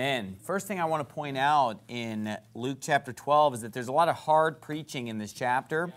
And first thing I want to point out in Luke chapter 12 is that there's a lot of hard preaching in this chapter.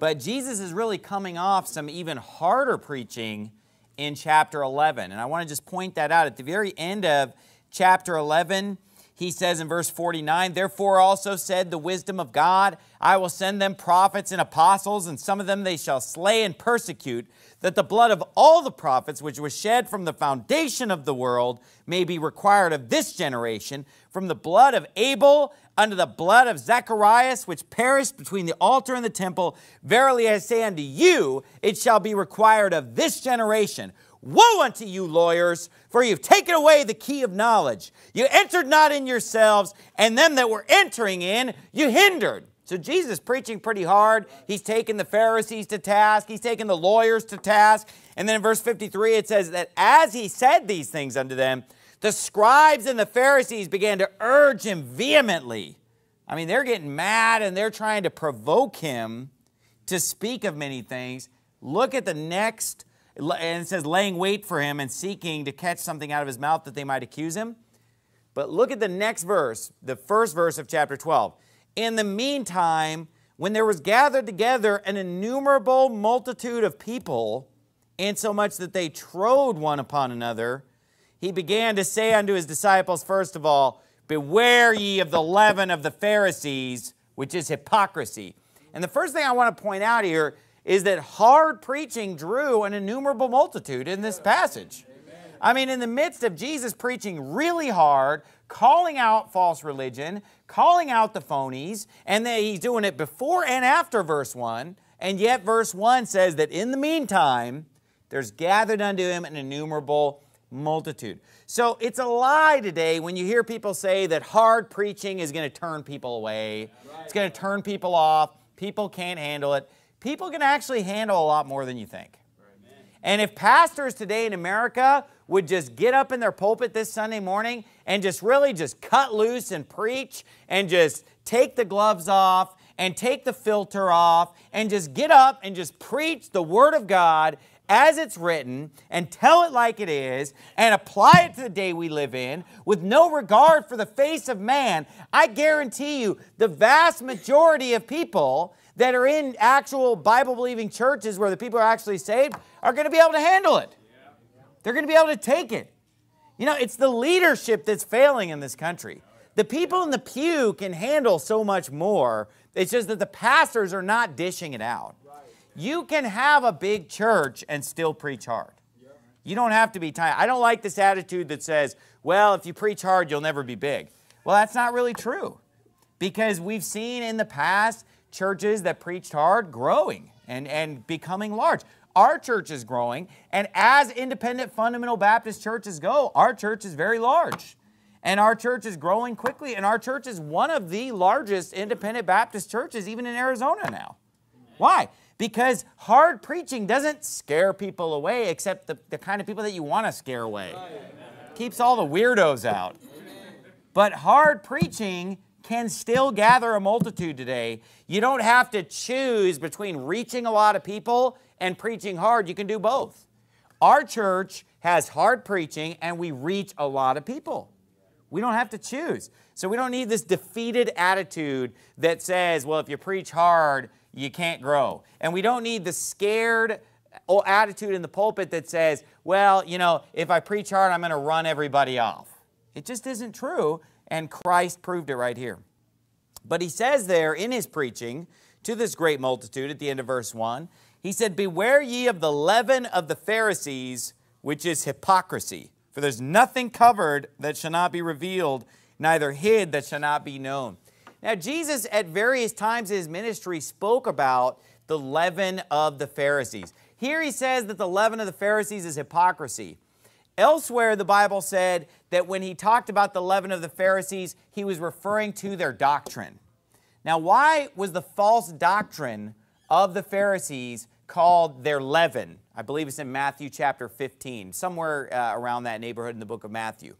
But Jesus is really coming off some even harder preaching in chapter 11. And I want to just point that out. At the very end of chapter 11, he says in verse 49, Therefore also said the wisdom of God, I will send them prophets and apostles, and some of them they shall slay and persecute, that the blood of all the prophets which was shed from the foundation of the world may be required of this generation, from the blood of Abel unto the blood of Zacharias, which perished between the altar and the temple. Verily I say unto you, it shall be required of this generation. Woe unto you, lawyers, for you've taken away the key of knowledge. You entered not in yourselves, and them that were entering in, you hindered. So Jesus preaching pretty hard. He's taking the Pharisees to task, he's taking the lawyers to task. And then in verse 53, it says that as he said these things unto them, the scribes and the Pharisees began to urge him vehemently. I mean, they're getting mad and they're trying to provoke him to speak of many things. Look at the next and it says laying wait for him and seeking to catch something out of his mouth that they might accuse him. But look at the next verse, the first verse of chapter 12. In the meantime, when there was gathered together an innumerable multitude of people, insomuch that they trode one upon another, he began to say unto his disciples, first of all, Beware ye of the leaven of the Pharisees, which is hypocrisy. And the first thing I want to point out here is that hard preaching drew an innumerable multitude in this passage. I mean, in the midst of Jesus preaching really hard, calling out false religion, calling out the phonies, and then he's doing it before and after verse 1, and yet verse 1 says that in the meantime, there's gathered unto him an innumerable multitude. So it's a lie today when you hear people say that hard preaching is going to turn people away, it's going to turn people off, people can't handle it people can actually handle a lot more than you think. And if pastors today in America would just get up in their pulpit this Sunday morning and just really just cut loose and preach and just take the gloves off and take the filter off and just get up and just preach the Word of God as it's written and tell it like it is and apply it to the day we live in with no regard for the face of man, I guarantee you the vast majority of people that are in actual Bible believing churches where the people are actually saved are going to be able to handle it. They're going to be able to take it. You know, it's the leadership that's failing in this country. The people in the pew can handle so much more. It's just that the pastors are not dishing it out. You can have a big church and still preach hard. You don't have to be tight. I don't like this attitude that says, well, if you preach hard, you'll never be big. Well, that's not really true because we've seen in the past churches that preached hard growing and, and becoming large. Our church is growing, and as independent fundamental Baptist churches go, our church is very large. And our church is growing quickly, and our church is one of the largest independent Baptist churches, even in Arizona now. Why? Because hard preaching doesn't scare people away, except the, the kind of people that you want to scare away. Keeps all the weirdos out. But hard preaching can still gather a multitude today. You don't have to choose between reaching a lot of people and preaching hard. You can do both. Our church has hard preaching and we reach a lot of people. We don't have to choose. So we don't need this defeated attitude that says, well, if you preach hard, you can't grow. And we don't need the scared uh, attitude in the pulpit that says, well, you know, if I preach hard, I'm going to run everybody off. It just isn't true and Christ proved it right here. But he says there in his preaching to this great multitude at the end of verse 1, he said, Beware ye of the leaven of the Pharisees, which is hypocrisy. For there's nothing covered that shall not be revealed, neither hid that shall not be known. Now, Jesus at various times in his ministry spoke about the leaven of the Pharisees. Here he says that the leaven of the Pharisees is hypocrisy. Elsewhere, the Bible said that when he talked about the leaven of the Pharisees, he was referring to their doctrine. Now, why was the false doctrine of the Pharisees called their leaven? I believe it's in Matthew chapter 15, somewhere uh, around that neighborhood in the book of Matthew.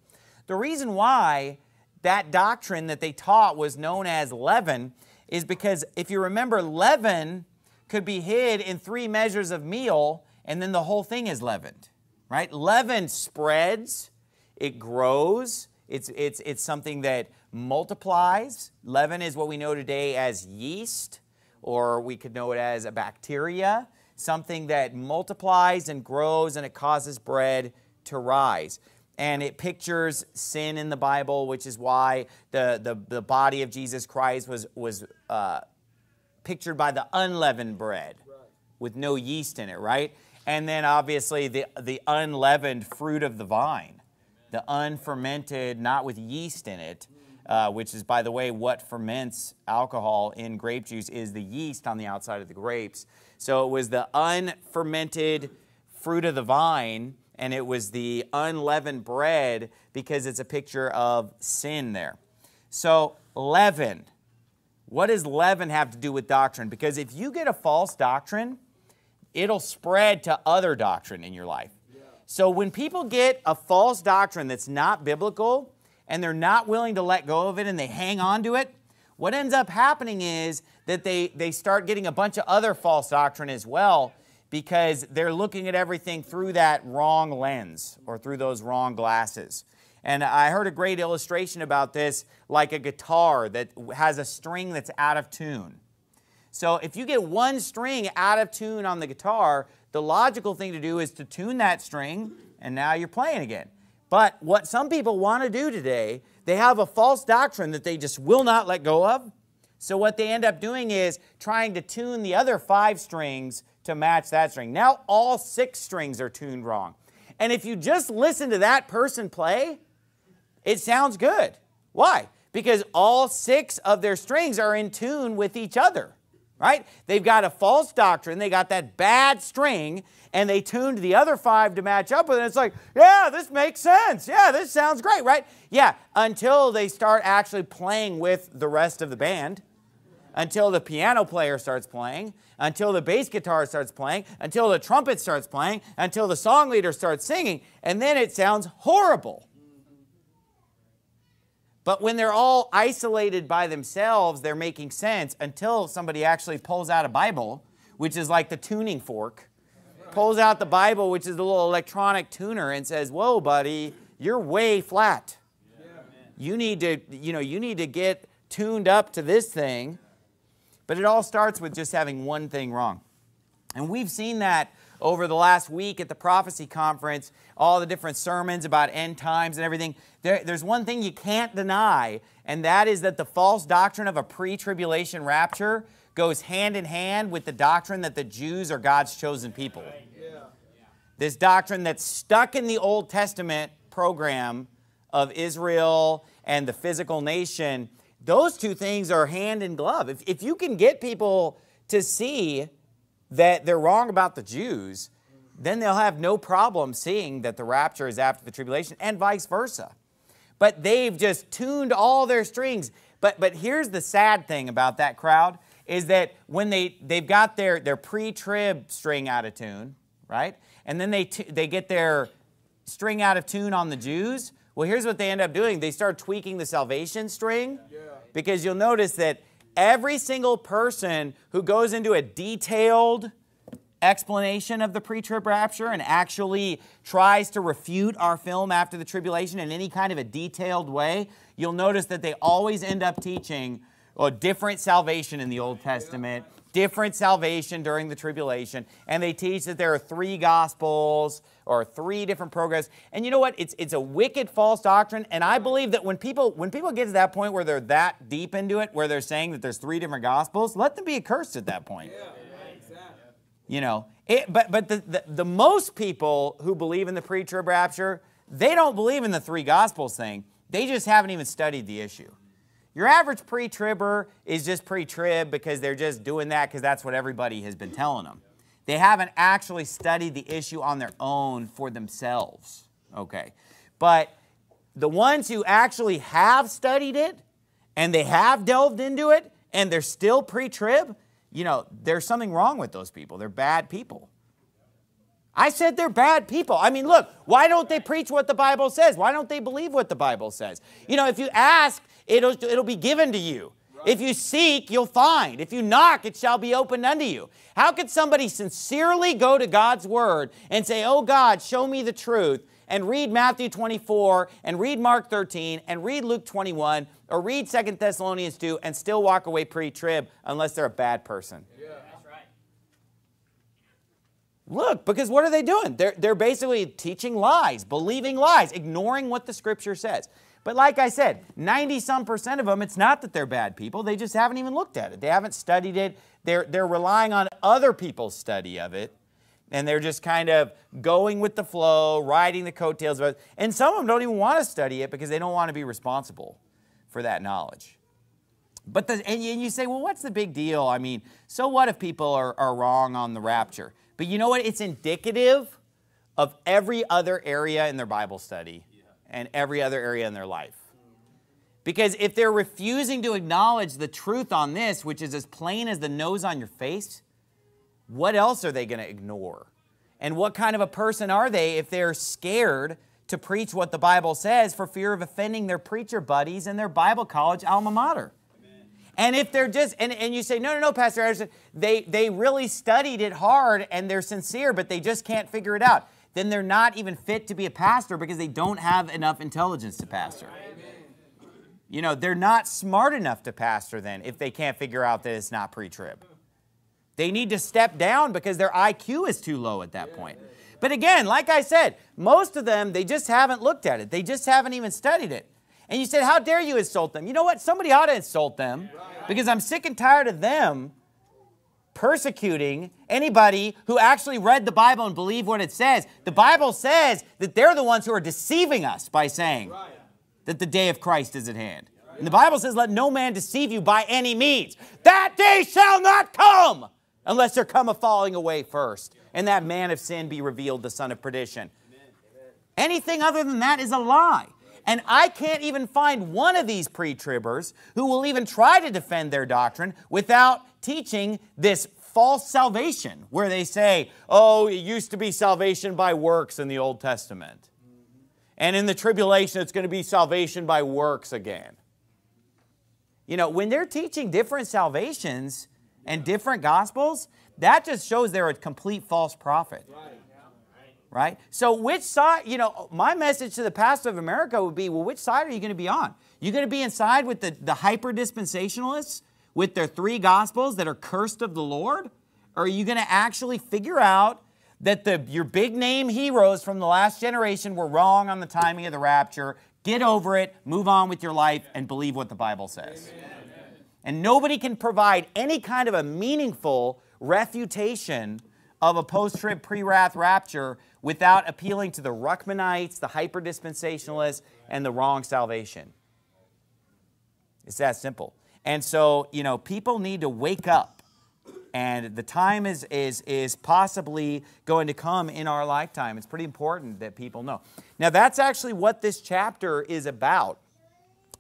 The reason why that doctrine that they taught was known as leaven is because if you remember, leaven could be hid in three measures of meal, and then the whole thing is leavened right? Leaven spreads, it grows, It's, it's, it's something that multiplies. Leaven is what we know today as yeast, or we could know it as a bacteria, something that multiplies and grows and it causes bread to rise. And it pictures sin in the Bible, which is why the, the, the body of Jesus Christ was, was uh, pictured by the unleavened bread with no yeast in it, right? And then obviously the, the unleavened fruit of the vine, the unfermented, not with yeast in it, uh, which is, by the way, what ferments alcohol in grape juice is the yeast on the outside of the grapes. So it was the unfermented fruit of the vine, and it was the unleavened bread because it's a picture of sin there. So, leaven. What does leaven have to do with doctrine? Because if you get a false doctrine, it'll spread to other doctrine in your life. So when people get a false doctrine that's not biblical and they're not willing to let go of it and they hang on to it, what ends up happening is that they, they start getting a bunch of other false doctrine as well because they're looking at everything through that wrong lens or through those wrong glasses. And I heard a great illustration about this like a guitar that has a string that's out of tune. So if you get one string out of tune on the guitar, the logical thing to do is to tune that string and now you're playing again. But what some people want to do today, they have a false doctrine that they just will not let go of. So what they end up doing is trying to tune the other five strings to match that string. Now all six strings are tuned wrong. And if you just listen to that person play, it sounds good. Why? Because all six of their strings are in tune with each other, right? They've got a false doctrine, they got that bad string, and they tuned the other five to match up with it. It's like, yeah, this makes sense. Yeah, this sounds great, right? Yeah, until they start actually playing with the rest of the band, until the piano player starts playing, until the bass guitar starts playing, until the trumpet starts playing, until the song leader starts singing, and then it sounds horrible. But when they're all isolated by themselves, they're making sense until somebody actually pulls out a Bible, which is like the tuning fork, pulls out the Bible, which is the little electronic tuner, and says, Whoa, buddy, you're way flat. You need to, you know, you need to get tuned up to this thing. But it all starts with just having one thing wrong. And we've seen that over the last week at the prophecy conference, all the different sermons about end times and everything. There, there's one thing you can't deny, and that is that the false doctrine of a pre tribulation rapture goes hand in hand with the doctrine that the Jews are God's chosen people. This doctrine that's stuck in the Old Testament program of Israel and the physical nation, those two things are hand in glove. If, if you can get people to see that they're wrong about the Jews, then they'll have no problem seeing that the rapture is after the tribulation and vice versa. But they've just tuned all their strings. But, but here's the sad thing about that crowd is that when they, they've got their, their pre-trib string out of tune, right? And then they, they get their string out of tune on the Jews. Well, here's what they end up doing. They start tweaking the salvation string because you'll notice that every single person who goes into a detailed explanation of the pre-trib rapture and actually tries to refute our film after the tribulation in any kind of a detailed way, you'll notice that they always end up teaching a different salvation in the Old Testament, different salvation during the tribulation, and they teach that there are three gospels or three different programs. And you know what? It's it's a wicked false doctrine, and I believe that when people when people get to that point where they're that deep into it, where they're saying that there's three different gospels, let them be accursed at that point. Yeah, exactly. You know, it, but but the, the the most people who believe in the pre-trib rapture, they don't believe in the three gospels thing. They just haven't even studied the issue. Your average pre-tribber is just pre-trib because they're just doing that because that's what everybody has been telling them. They haven't actually studied the issue on their own for themselves. Okay. But the ones who actually have studied it and they have delved into it and they're still pre-trib, you know, there's something wrong with those people. They're bad people. I said they're bad people. I mean, look, why don't they preach what the Bible says? Why don't they believe what the Bible says? You know, if you ask, it'll, it'll be given to you. If you seek, you'll find. If you knock, it shall be opened unto you. How could somebody sincerely go to God's word and say, Oh God, show me the truth, and read Matthew 24 and read Mark 13 and read Luke 21 or read 2 Thessalonians 2 and still walk away pre-trib unless they're a bad person. Yeah. That's right. Look, because what are they doing? They're, they're basically teaching lies, believing lies, ignoring what the scripture says. But like I said, 90 some percent of them, it's not that they're bad people. They just haven't even looked at it. They haven't studied it. They're, they're relying on other people's study of it. And they're just kind of going with the flow, riding the coattails of it. And some of them don't even want to study it because they don't want to be responsible for that knowledge. But the, and you say, well, what's the big deal? I mean, so what if people are, are wrong on the rapture? But you know what? It's indicative of every other area in their Bible study and every other area in their life. Because if they're refusing to acknowledge the truth on this, which is as plain as the nose on your face, what else are they going to ignore? And what kind of a person are they if they're scared to preach what the Bible says for fear of offending their preacher buddies in their Bible college alma mater? And if they're just, and, and you say, no, no, no, Pastor Anderson, they, they really studied it hard and they're sincere, but they just can't figure it out then they're not even fit to be a pastor because they don't have enough intelligence to pastor. You know, they're not smart enough to pastor then if they can't figure out that it's not pre trib. They need to step down because their IQ is too low at that point. But again, like I said, most of them, they just haven't looked at it. They just haven't even studied it. And you said, How dare you insult them? You know what? Somebody ought to insult them because I'm sick and tired of them persecuting anybody who actually read the Bible and believe what it says. The Bible says that they're the ones who are deceiving us by saying that the day of Christ is at hand. And the Bible says, Let no man deceive you by any means. That day shall not come unless there come a falling away first, and that man of sin be revealed, the son of perdition. Anything other than that is a lie. And I can't even find one of these pre tribbers who will even try to defend their doctrine without teaching this false salvation, where they say, oh, it used to be salvation by works in the Old Testament. And in the tribulation, it's going to be salvation by works again. You know, when they're teaching different salvations and different gospels, that just shows they're a complete false prophet. Right right? So which side, you know, my message to the pastor of America would be, well, which side are you going to be on? You're going to be inside with the, the hyper dispensationalists with their three gospels that are cursed of the Lord? Or are you going to actually figure out that the, your big name heroes from the last generation were wrong on the timing of the rapture? Get over it, move on with your life, and believe what the Bible says. Amen. And nobody can provide any kind of a meaningful refutation of a post trib, pre wrath rapture without appealing to the Ruckmanites, the hyper dispensationalists, and the wrong salvation. It's that simple. And so, you know, people need to wake up. And the time is, is, is possibly going to come in our lifetime. It's pretty important that people know. Now, that's actually what this chapter is about.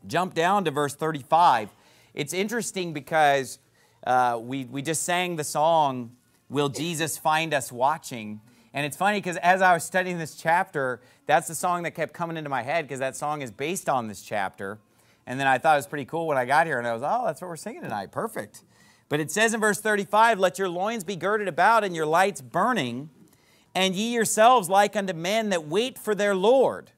Jump down to verse 35. It's interesting because uh, we, we just sang the song, Will Jesus Find Us Watching? And it's funny because as I was studying this chapter, that's the song that kept coming into my head because that song is based on this chapter. And then I thought it was pretty cool when I got here and I was, oh, that's what we're singing tonight. Perfect. But it says in verse 35, Let your loins be girded about and your lights burning, and ye yourselves like unto men that wait for their Lord,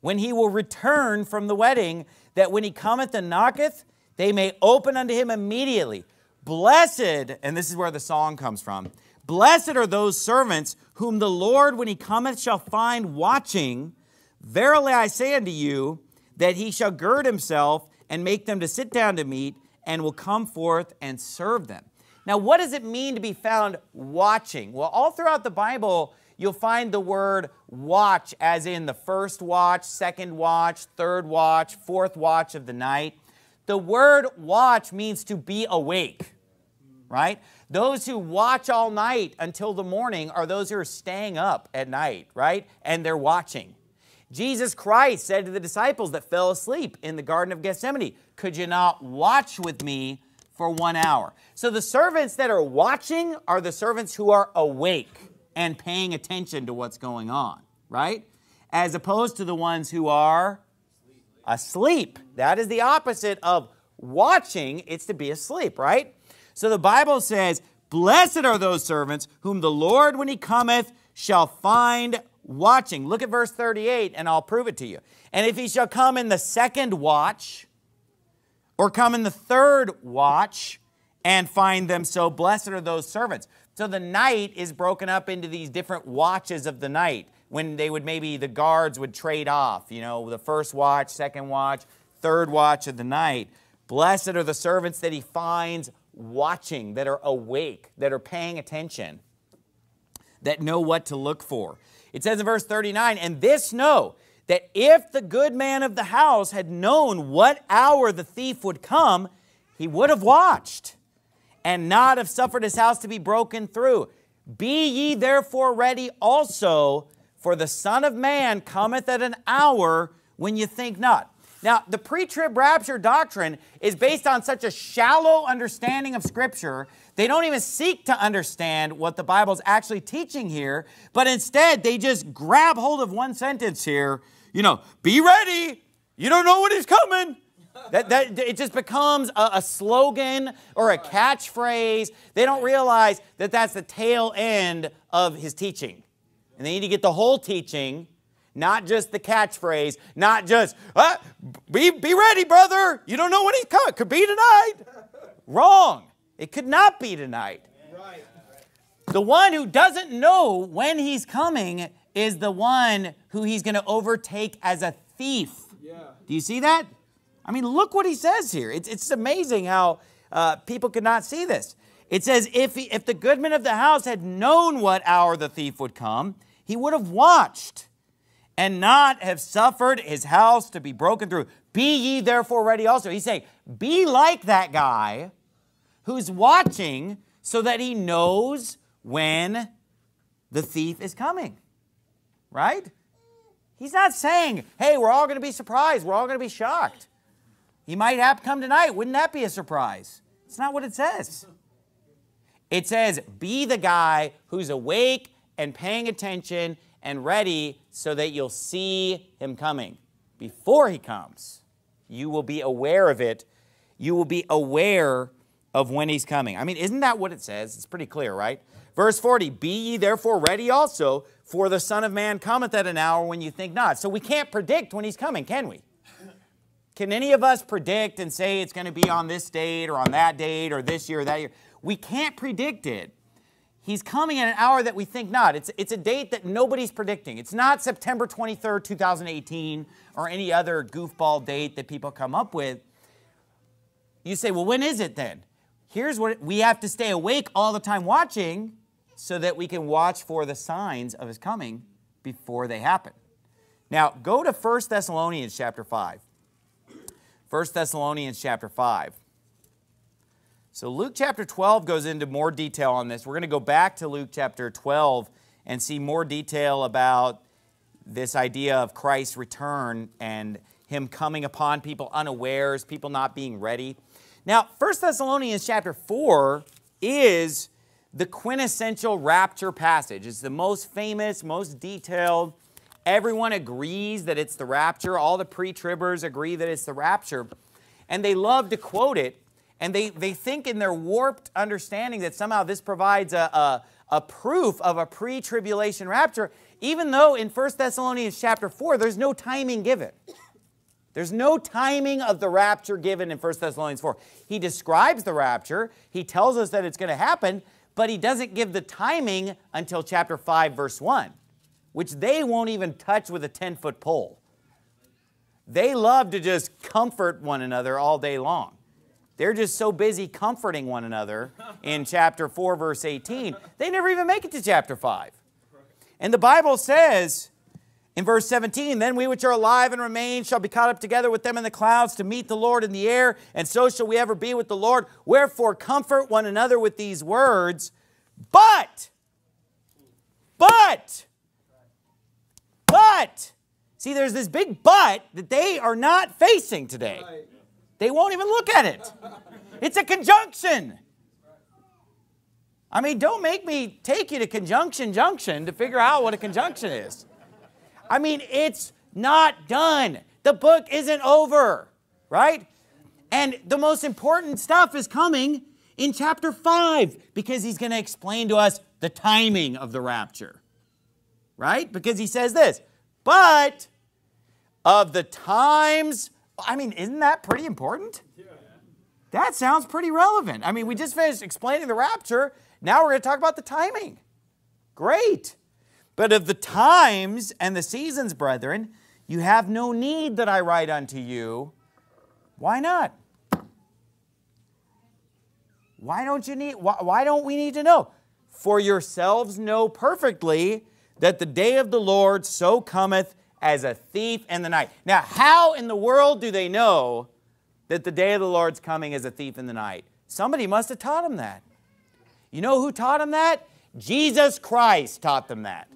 when he will return from the wedding, that when he cometh and knocketh, they may open unto him immediately. Blessed, and this is where the song comes from Blessed are those servants whom the Lord, when he cometh, shall find watching. Verily I say unto you, that he shall gird himself and make them to sit down to meat, and will come forth and serve them. Now, what does it mean to be found watching? Well, all throughout the Bible, you'll find the word watch, as in the first watch, second watch, third watch, fourth watch of the night. The word watch means to be awake, right? Those who watch all night until the morning are those who are staying up at night, right? And they're watching. Jesus Christ said to the disciples that fell asleep in the Garden of Gethsemane, Could you not watch with me for one hour? So the servants that are watching are the servants who are awake and paying attention to what's going on, right? As opposed to the ones who are asleep. That is the opposite of watching, it's to be asleep, right? So the Bible says, Blessed are those servants whom the Lord, when he cometh, shall find watching. Look at verse 38 and I'll prove it to you. And if he shall come in the second watch, or come in the third watch, and find them so, blessed are those servants. So the night is broken up into these different watches of the night when they would maybe, the guards would trade off, you know, the first watch, second watch, third watch of the night. Blessed are the servants that he finds watching, that are awake, that are paying attention, that know what to look for. It says in verse 39, and this know that if the good man of the house had known what hour the thief would come, he would have watched and not have suffered his house to be broken through. Be ye therefore ready also, for the Son of Man cometh at an hour when you think not. Now, the pre trib rapture doctrine is based on such a shallow understanding of Scripture, they don't even seek to understand what the Bible's actually teaching here, but instead they just grab hold of one sentence here. You know, be ready. You don't know when he's coming. That, that, it just becomes a, a slogan or a catchphrase. They don't realize that that's the tail end of his teaching. And they need to get the whole teaching not just the catchphrase, not just, uh, be, be ready, brother. You don't know when he's coming. Could be tonight. Wrong. It could not be tonight. Right. The one who doesn't know when he's coming is the one who he's going to overtake as a thief. Yeah. Do you see that? I mean, look what he says here. It's, it's amazing how uh, people could not see this. It says, if, he, if the goodman of the house had known what hour the thief would come, he would have watched and not have suffered his house to be broken through. Be ye therefore ready also. He's saying, be like that guy who's watching so that he knows when the thief is coming. Right? He's not saying, hey, we're all going to be surprised. We're all going to be shocked. He might have come tonight. Wouldn't that be a surprise? It's not what it says. It says, be the guy who's awake and paying attention and ready so that you'll see him coming. Before he comes, you will be aware of it. You will be aware of when he's coming. I mean, isn't that what it says? It's pretty clear, right? Verse 40 Be ye therefore ready also, for the Son of Man cometh at an hour when you think not. So we can't predict when he's coming, can we? Can any of us predict and say it's going to be on this date or on that date or this year or that year? We can't predict it. He's coming at an hour that we think not. It's, it's a date that nobody's predicting. It's not September 23rd, 2018, or any other goofball date that people come up with. You say, well, when is it then? Here's what we have to stay awake all the time watching so that we can watch for the signs of his coming before they happen. Now, go to 1 Thessalonians chapter 5. 1 Thessalonians chapter 5. So Luke chapter 12 goes into more detail on this. We're going to go back to Luke chapter 12 and see more detail about this idea of Christ's return and him coming upon people unawares, people not being ready. Now, 1 Thessalonians chapter 4 is the quintessential rapture passage. It's the most famous, most detailed. Everyone agrees that it's the rapture. All the pre-tribbers agree that it's the rapture. And they love to quote it and they, they think in their warped understanding that somehow this provides a, a, a proof of a pre-tribulation rapture, even though in 1 Thessalonians chapter 4, there's no timing given. There's no timing of the rapture given in 1 Thessalonians 4. He describes the rapture, he tells us that it's going to happen, but he doesn't give the timing until chapter 5, verse 1, which they won't even touch with a 10 foot pole. They love to just comfort one another all day long. They're just so busy comforting one another in chapter 4, verse 18, they never even make it to chapter 5. And the Bible says in verse 17, Then we which are alive and remain shall be caught up together with them in the clouds to meet the Lord in the air, and so shall we ever be with the Lord. Wherefore, comfort one another with these words. But, but, but, see, there's this big but that they are not facing today. They won't even look at it. It's a conjunction. I mean, don't make me take you to conjunction junction to figure out what a conjunction is. I mean, it's not done. The book isn't over, right? And the most important stuff is coming in chapter 5 because he's going to explain to us the timing of the rapture. right? Because he says this, but of the times, I mean, isn't that pretty important? That sounds pretty relevant. I mean, we just finished explaining the rapture. Now we're going to talk about the timing. Great. But of the times and the seasons, brethren, you have no need that I write unto you. Why not? Why don't you need why, why don't we need to know? For yourselves know perfectly that the day of the Lord so cometh as a thief in the night. Now, how in the world do they know that the day of the Lord's coming as a thief in the night? Somebody must have taught them that. You know who taught them that? Jesus Christ taught them that.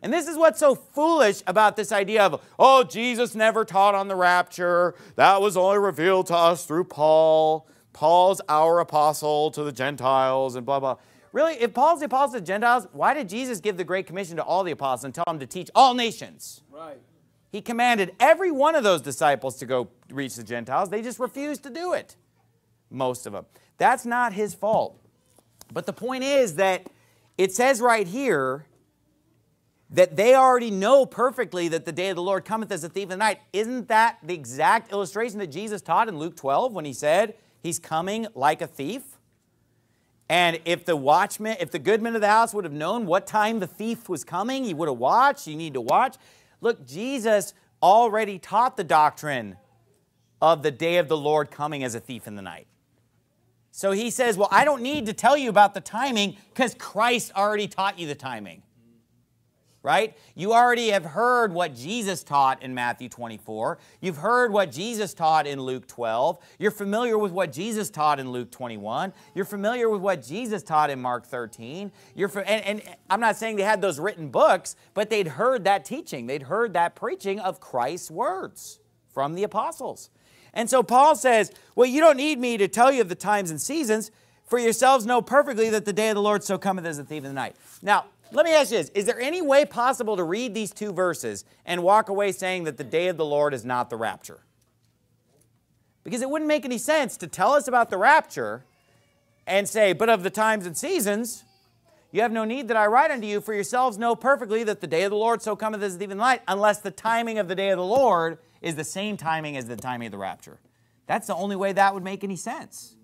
And this is what's so foolish about this idea of, oh, Jesus never taught on the rapture. That was only revealed to us through Paul. Paul's our apostle to the Gentiles and blah, blah. Really, if Paul's the apostle to the Gentiles, why did Jesus give the Great Commission to all the apostles and tell them to teach all nations? Right. He commanded every one of those disciples to go reach the Gentiles. They just refused to do it, most of them. That's not his fault. But the point is that it says right here that they already know perfectly that the day of the Lord cometh as a thief in the night. Isn't that the exact illustration that Jesus taught in Luke 12 when he said he's coming like a thief? And if the watchman, if the good goodman of the house would have known what time the thief was coming, he would have watched. You need to watch. Look, Jesus already taught the doctrine of the day of the Lord coming as a thief in the night. So he says, Well, I don't need to tell you about the timing because Christ already taught you the timing right? You already have heard what Jesus taught in Matthew 24. You've heard what Jesus taught in Luke 12. You're familiar with what Jesus taught in Luke 21. You're familiar with what Jesus taught in Mark 13. You're and, and I'm not saying they had those written books, but they'd heard that teaching. They'd heard that preaching of Christ's words from the apostles. And so Paul says, Well, you don't need me to tell you of the times and seasons, for yourselves know perfectly that the day of the Lord so cometh as a thief in the night. Now, let me ask you this Is there any way possible to read these two verses and walk away saying that the day of the Lord is not the rapture? Because it wouldn't make any sense to tell us about the rapture and say, But of the times and seasons, you have no need that I write unto you, for yourselves know perfectly that the day of the Lord so cometh as a thief in the night, unless the timing of the day of the Lord is the same timing as the timing of the rapture. That's the only way that would make any sense.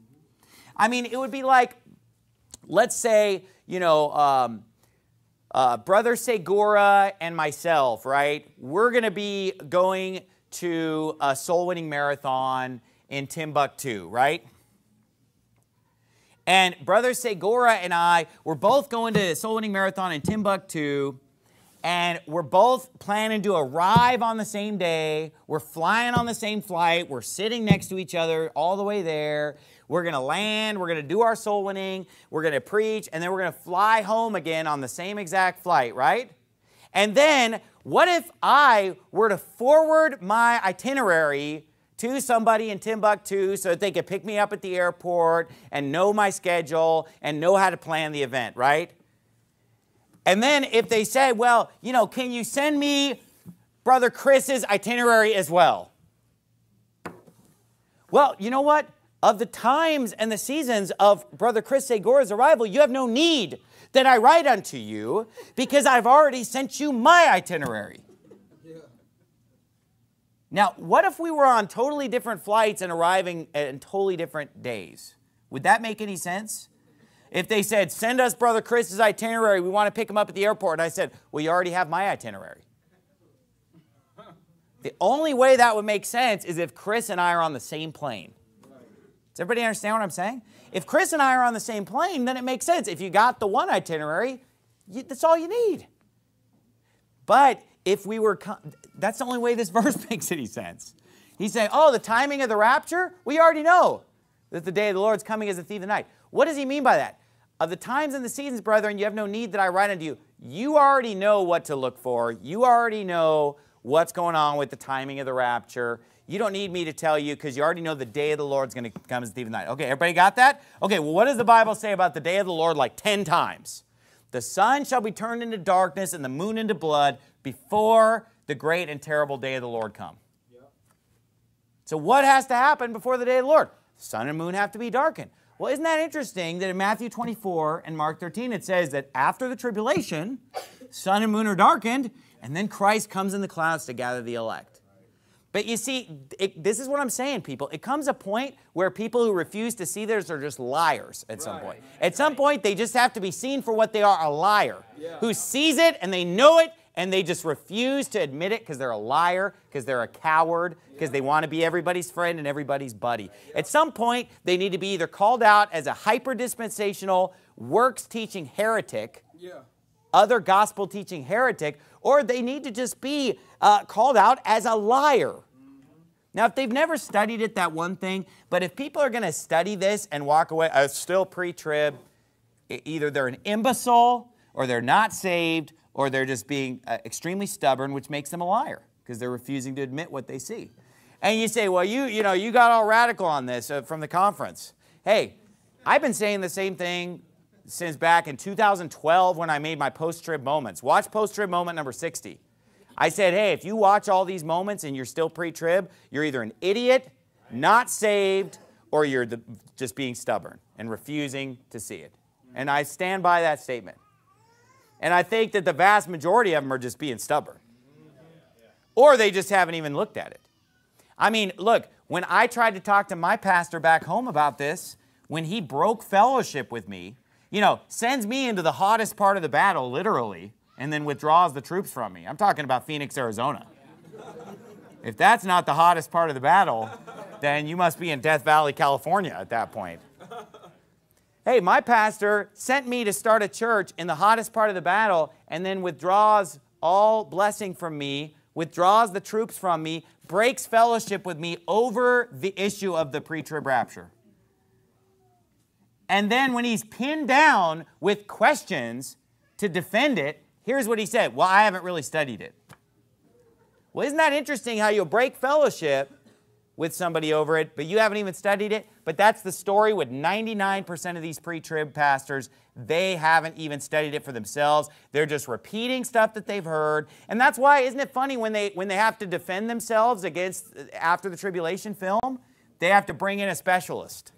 I mean, it would be like, let's say, you know, um, uh, Brother Segura and myself, right? We're going to be going to a soul winning marathon in Timbuktu, right? And Brother Segura and I, we're both going to soul winning marathon in Timbuktu, and we're both planning to arrive on the same day. We're flying on the same flight. We're sitting next to each other all the way there. We're going to land, we're going to do our soul winning, we're going to preach, and then we're going to fly home again on the same exact flight, right? And then, what if I were to forward my itinerary to somebody in Timbuktu so that they could pick me up at the airport and know my schedule and know how to plan the event, right? And then if they say, well, you know, can you send me Brother Chris's itinerary as well? Well, you know what? Of the times and the seasons of Brother Chris Segura's arrival, you have no need that I write unto you because I've already sent you my itinerary. Now, what if we were on totally different flights and arriving in totally different days? Would that make any sense? If they said, send us Brother Chris's itinerary, we want to pick him up at the airport, and I said, well, you already have my itinerary. The only way that would make sense is if Chris and I are on the same plane. Does everybody understand what I'm saying? If Chris and I are on the same plane, then it makes sense. If you got the one itinerary, you, that's all you need. But if we were, that's the only way this verse makes any sense. He's saying, oh, the timing of the rapture? We already know that the day of the Lord's coming as a thief in the night. What does he mean by that? Of the times and the seasons, brethren, you have no need that I write unto you. You already know what to look for. You already know what's going on with the timing of the rapture. You don't need me to tell you because you already know the day of the Lord's going to come as a thief in the night. Okay, everybody got that? Okay, well, what does the Bible say about the day of the Lord like 10 times? The sun shall be turned into darkness and the moon into blood before the great and terrible day of the Lord come. Yep. So, what has to happen before the day of the Lord? sun and moon have to be darkened. Well, isn't that interesting that in Matthew 24 and Mark 13 it says that after the tribulation, sun and moon are darkened, and then Christ comes in the clouds to gather the elect. But you see, it, this is what I'm saying, people. It comes a point where people who refuse to see this are just liars at some point. At some point, they just have to be seen for what they are a liar Yeah. who sees it and they know it and they just refuse to admit it because they're a liar, because they're a coward, because they want to be everybody's friend and everybody's buddy. At some point, they need to be either called out as a hyper dispensational, works teaching heretic Yeah. other gospel teaching heretic, or they need to just be uh, called out as a liar. Now, if they've never studied it, that one thing, but if people are going to study this and walk away, uh, still pre trib, either they're an imbecile, or they're not saved, or they're just being uh, extremely stubborn, which makes them a liar because they're refusing to admit what they see. And you say, well, you, you know, you got all radical on this uh, from the conference. Hey, I've been saying the same thing since back in 2012 when I made my post trib moments. Watch post trib moment number 60. I said, hey, if you watch all these moments and you're still pre trib, you're either an idiot, not saved, or you're the, just being stubborn and refusing to see it. And I stand by that statement. And I think that the vast majority of them are just being stubborn. Or they just haven't even looked at it. I mean, look, when I tried to talk to my pastor back home about this, when he broke fellowship with me, you know, sends me into the hottest part of the battle, literally, and then withdraws the troops from me. I'm talking about Phoenix, Arizona. If that's not the hottest part of the battle, then you must be in Death Valley, California at that point. Hey, my pastor sent me to start a church in the hottest part of the battle and then withdraws all blessing from me, withdraws the troops from me, breaks fellowship with me over the issue of the pre trib rapture. And then when he's pinned down with questions to defend it, here's what he said Well, I haven't really studied it. Well, isn't that interesting how you'll break fellowship with somebody over it, but you haven't even studied it? But that's the story with 99% of these pre trib pastors. They haven't even studied it for themselves. They're just repeating stuff that they've heard. And that's why, isn't it funny when they, when they have to defend themselves against after the tribulation film? They have to bring in a specialist.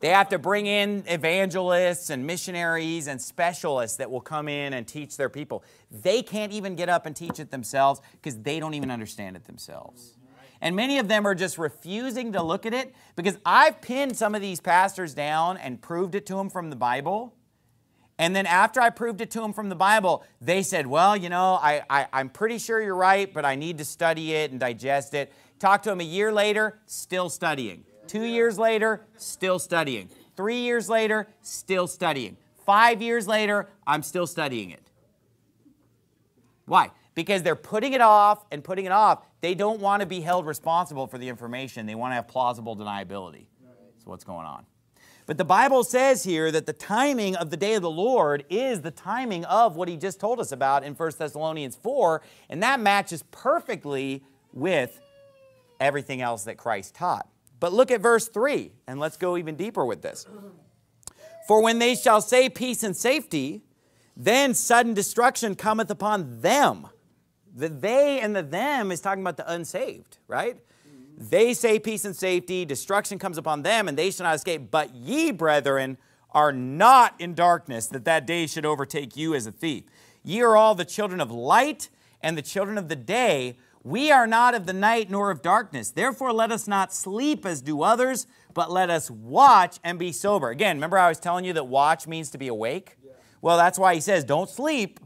They have to bring in evangelists and missionaries and specialists that will come in and teach their people. They can't even get up and teach it themselves because they don't even understand it themselves. And many of them are just refusing to look at it because I've pinned some of these pastors down and proved it to them from the Bible. And then after I proved it to them from the Bible, they said, Well, you know, I, I, I'm pretty sure you're right, but I need to study it and digest it. Talk to them a year later, still studying. Two years later, still studying. Three years later, still studying. Five years later, I'm still studying it. Why? Because they're putting it off and putting it off. They don't want to be held responsible for the information. They want to have plausible deniability. That's what's going on. But the Bible says here that the timing of the day of the Lord is the timing of what he just told us about in 1 Thessalonians 4, and that matches perfectly with everything else that Christ taught. But look at verse 3, and let's go even deeper with this. For when they shall say peace and safety, then sudden destruction cometh upon them. The they and the them is talking about the unsaved, right? They say peace and safety, destruction comes upon them, and they shall not escape. But ye, brethren, are not in darkness, that that day should overtake you as a thief. Ye are all the children of light and the children of the day. We are not of the night nor of darkness. Therefore, let us not sleep as do others, but let us watch and be sober. Again, remember I was telling you that watch means to be awake? Well, that's why he says, don't sleep,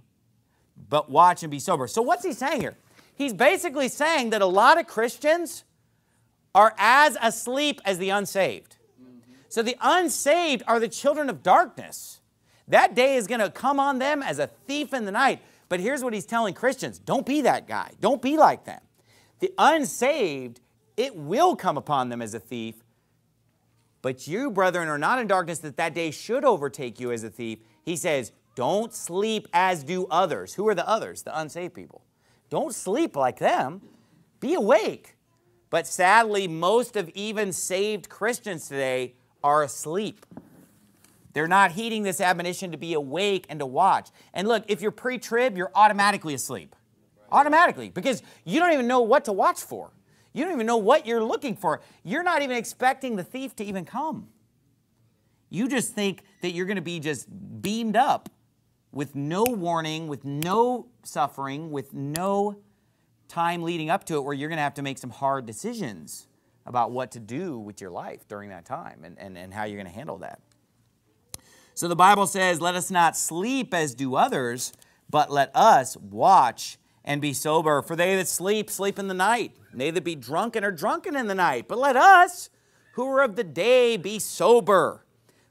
but watch and be sober. So, what's he saying here? He's basically saying that a lot of Christians are as asleep as the unsaved. Mm-hmm. So, the unsaved are the children of darkness. That day is going to come on them as a thief in the night. But here's what he's telling Christians don't be that guy, don't be like them. The unsaved, it will come upon them as a thief. But you, brethren, are not in darkness that that day should overtake you as a thief. He says, don't sleep as do others. Who are the others? The unsaved people. Don't sleep like them. Be awake. But sadly, most of even saved Christians today are asleep. They're not heeding this admonition to be awake and to watch. And look, if you're pre trib, you're automatically asleep. Automatically, because you don't even know what to watch for. You don't even know what you're looking for. You're not even expecting the thief to even come. You just think that you're going to be just beamed up with no warning, with no suffering, with no time leading up to it where you're going to have to make some hard decisions about what to do with your life during that time and, and, and how you're going to handle that. So the Bible says, Let us not sleep as do others, but let us watch and be sober. For they that sleep, sleep in the night. And they that be drunken are drunken in the night. But let us, who are of the day, be sober,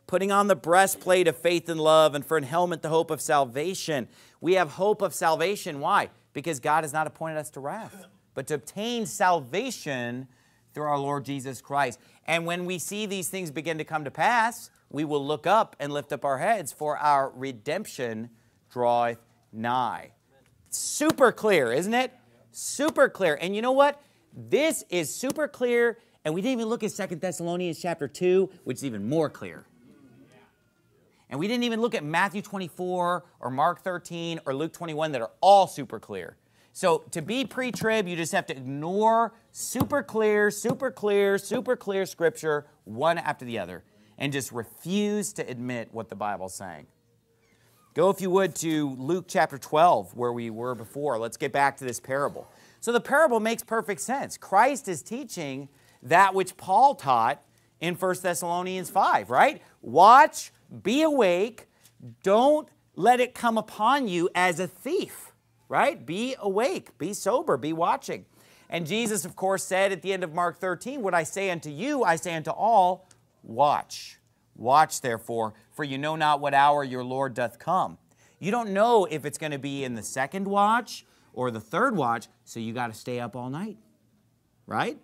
putting on the breastplate of faith and love, and for an helmet the hope of salvation. We have hope of salvation. Why? Because God has not appointed us to wrath, but to obtain salvation through our Lord Jesus Christ. And when we see these things begin to come to pass, we will look up and lift up our heads, for our redemption draweth nigh. Super clear, isn't it? Super clear. And you know what? This is super clear, and we didn't even look at Second Thessalonians chapter 2, which is even more clear. And we didn't even look at Matthew 24 or Mark 13 or Luke 21 that are all super clear. So to be pre trib, you just have to ignore super clear, super clear, super clear scripture one after the other and just refuse to admit what the Bible's saying. Go, if you would, to Luke chapter 12, where we were before. Let's get back to this parable. So the parable makes perfect sense. Christ is teaching that which Paul taught in 1 Thessalonians 5, right? Watch, be awake, don't let it come upon you as a thief, right? Be awake, be sober, be watching. And Jesus, of course, said at the end of Mark 13, What I say unto you, I say unto all, watch. Watch, therefore, for you know not what hour your Lord doth come. You don't know if it's going to be in the second watch or the third watch, so you got to stay up all night, right?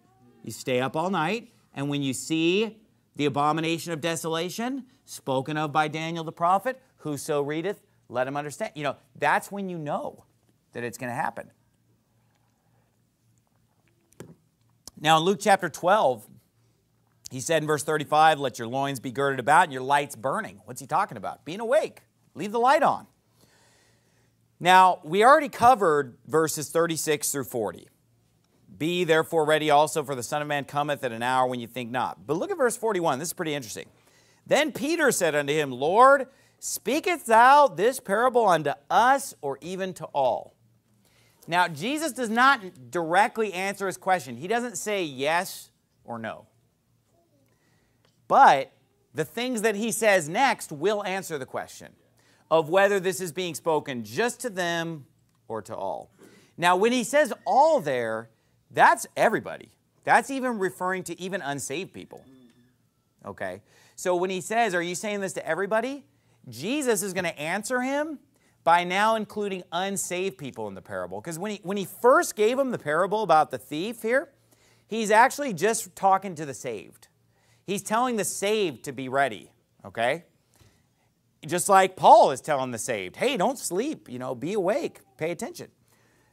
You stay up all night, and when you see the abomination of desolation spoken of by Daniel the prophet, whoso readeth, let him understand. You know, that's when you know that it's going to happen. Now, in Luke chapter 12, he said in verse 35, Let your loins be girded about and your lights burning. What's he talking about? Being awake. Leave the light on. Now, we already covered verses 36 through 40. Be therefore ready also, for the Son of Man cometh at an hour when you think not. But look at verse 41. This is pretty interesting. Then Peter said unto him, Lord, speakest thou this parable unto us or even to all? Now, Jesus does not directly answer his question. He doesn't say yes or no. But the things that he says next will answer the question of whether this is being spoken just to them or to all. Now, when he says all there, that's everybody. That's even referring to even unsaved people. Okay? So when he says, Are you saying this to everybody? Jesus is going to answer him by now including unsaved people in the parable. Because when he, when he first gave him the parable about the thief here, he's actually just talking to the saved. He's telling the saved to be ready, okay? Just like Paul is telling the saved, hey, don't sleep, you know, be awake, pay attention.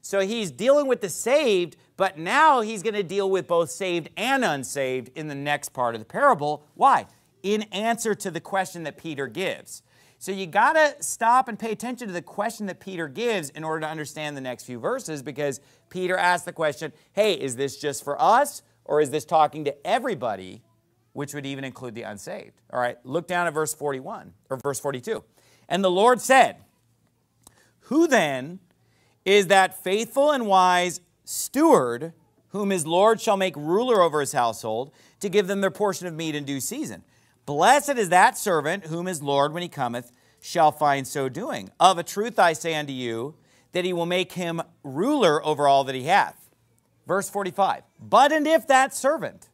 So he's dealing with the saved, but now he's going to deal with both saved and unsaved in the next part of the parable. Why? In answer to the question that Peter gives. So you got to stop and pay attention to the question that Peter gives in order to understand the next few verses because Peter asks the question, hey, is this just for us or is this talking to everybody which would even include the unsaved. All right, look down at verse 41 or verse 42. And the Lord said, Who then is that faithful and wise steward whom his Lord shall make ruler over his household to give them their portion of meat in due season? Blessed is that servant whom his Lord, when he cometh, shall find so doing. Of a truth I say unto you, that he will make him ruler over all that he hath. Verse 45 But and if that servant,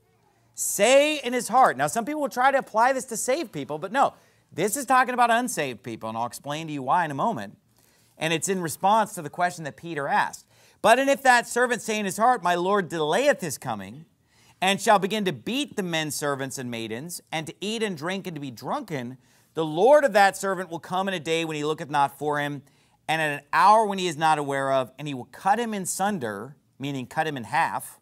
say in his heart. Now, some people will try to apply this to saved people, but no, this is talking about unsaved people, and I'll explain to you why in a moment. And it's in response to the question that Peter asked. But and if that servant say in his heart, My Lord delayeth his coming, and shall begin to beat the men servants and maidens, and to eat and drink and to be drunken, the Lord of that servant will come in a day when he looketh not for him, and at an hour when he is not aware of, and he will cut him in sunder, meaning cut him in half,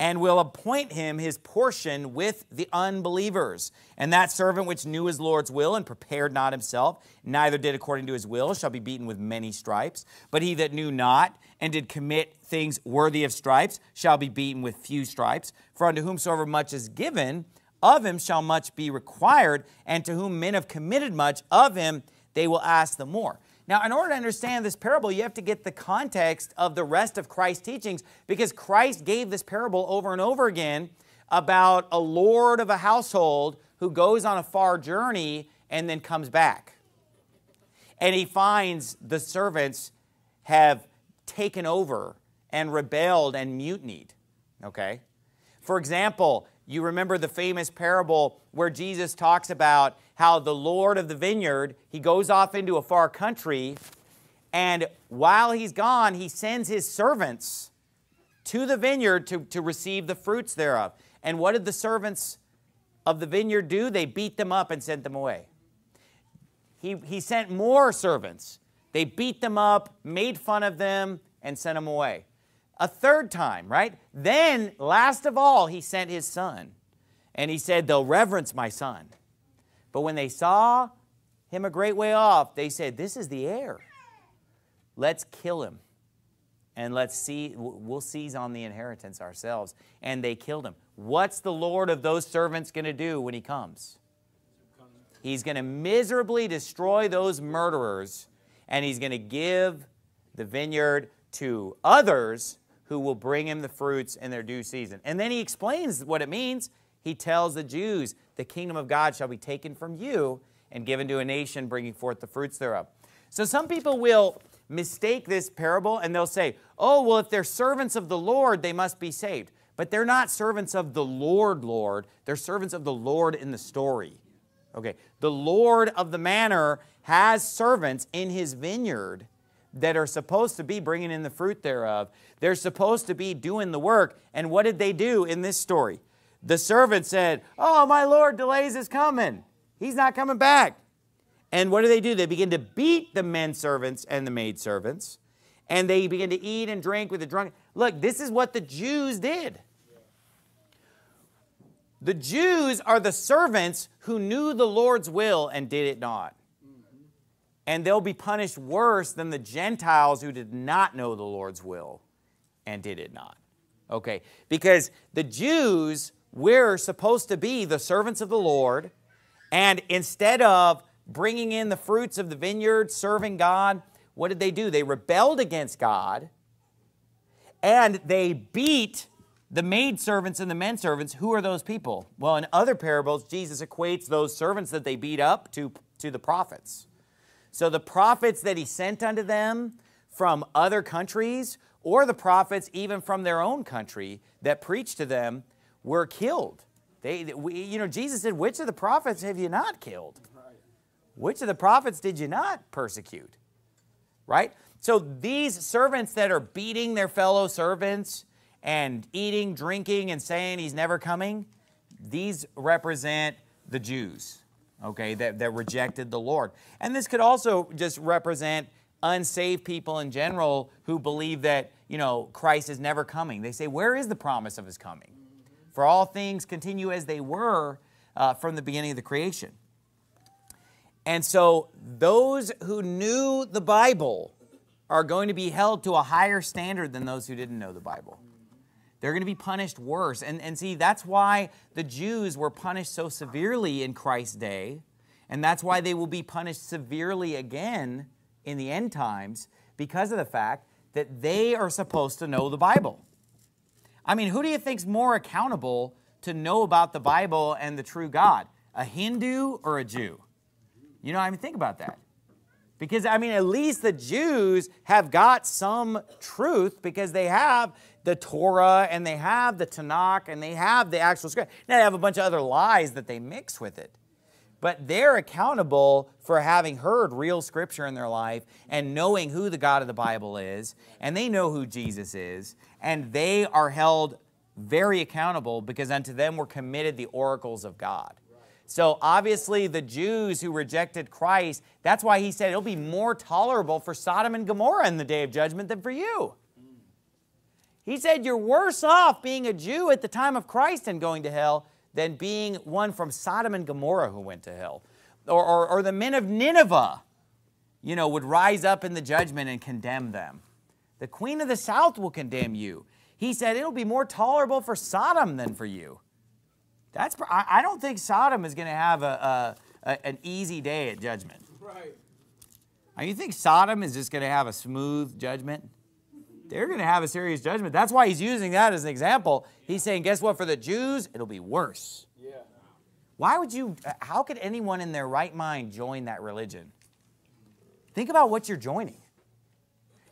and will appoint him his portion with the unbelievers. And that servant which knew his Lord's will and prepared not himself, neither did according to his will, shall be beaten with many stripes. But he that knew not and did commit things worthy of stripes shall be beaten with few stripes. For unto whomsoever much is given, of him shall much be required. And to whom men have committed much, of him they will ask the more. Now, in order to understand this parable, you have to get the context of the rest of Christ's teachings because Christ gave this parable over and over again about a lord of a household who goes on a far journey and then comes back. And he finds the servants have taken over and rebelled and mutinied. Okay? For example, you remember the famous parable where Jesus talks about how the Lord of the vineyard, he goes off into a far country, and while he's gone, he sends his servants to the vineyard to, to receive the fruits thereof. And what did the servants of the vineyard do? They beat them up and sent them away. He, he sent more servants. They beat them up, made fun of them, and sent them away. A third time, right? Then, last of all, he sent his son. And he said, They'll reverence my son. But when they saw him a great way off, they said, This is the heir. Let's kill him. And let's see, we'll seize on the inheritance ourselves. And they killed him. What's the Lord of those servants going to do when he comes? He's going to miserably destroy those murderers, and he's going to give the vineyard to others who will bring him the fruits in their due season. And then he explains what it means. He tells the Jews, The kingdom of God shall be taken from you and given to a nation bringing forth the fruits thereof. So some people will mistake this parable and they'll say, Oh, well, if they're servants of the Lord, they must be saved. But they're not servants of the Lord, Lord. They're servants of the Lord in the story. Okay, the Lord of the manor has servants in his vineyard that are supposed to be bringing in the fruit thereof. They're supposed to be doing the work. And what did they do in this story? The servant said, Oh, my Lord delays his coming. He's not coming back. And what do they do? They begin to beat the men servants and the maid servants, and they begin to eat and drink with the drunk. Look, this is what the Jews did. The Jews are the servants who knew the Lord's will and did it not. And they'll be punished worse than the Gentiles who did not know the Lord's will and did it not. Okay, because the Jews, we're supposed to be the servants of the Lord, and instead of bringing in the fruits of the vineyard, serving God, what did they do? They rebelled against God and they beat the maid servants and the men servants. Who are those people? Well, in other parables, Jesus equates those servants that they beat up to, to the prophets. So the prophets that he sent unto them from other countries, or the prophets even from their own country that preached to them, were killed. They, we, you know, Jesus said, Which of the prophets have you not killed? Which of the prophets did you not persecute? Right? So these servants that are beating their fellow servants and eating, drinking, and saying he's never coming, these represent the Jews okay, that, that rejected the Lord. And this could also just represent unsaved people in general who believe that, you know, Christ is never coming. They say, where is the promise of his coming? For all things continue as they were uh, from the beginning of the creation. And so those who knew the Bible are going to be held to a higher standard than those who didn't know the Bible. They're going to be punished worse. And, and see, that's why the Jews were punished so severely in Christ's day. And that's why they will be punished severely again in the end times because of the fact that they are supposed to know the Bible. I mean, who do you think's more accountable to know about the Bible and the true God? A Hindu or a Jew? You know, I mean, think about that. Because, I mean, at least the Jews have got some truth because they have the Torah and they have the Tanakh and they have the actual script. Now they have a bunch of other lies that they mix with it. But they're accountable for having heard real scripture in their life and knowing who the God of the Bible is, and they know who Jesus is, and they are held very accountable because unto them were committed the oracles of God. So obviously, the Jews who rejected Christ, that's why he said it'll be more tolerable for Sodom and Gomorrah in the day of judgment than for you. He said, You're worse off being a Jew at the time of Christ and going to hell than being one from Sodom and Gomorrah who went to hell. Or, or, or the men of Nineveh, you know, would rise up in the judgment and condemn them. The queen of the south will condemn you. He said, It'll be more tolerable for Sodom than for you. That's, I don't think Sodom is going to have a, a, a, an easy day at judgment. Right. You think Sodom is just going to have a smooth judgment? They're going to have a serious judgment. That's why he's using that as an example. He's saying, guess what? For the Jews, it'll be worse. Yeah. Why would you, uh, how could anyone in their right mind join that religion? Think about what you're joining.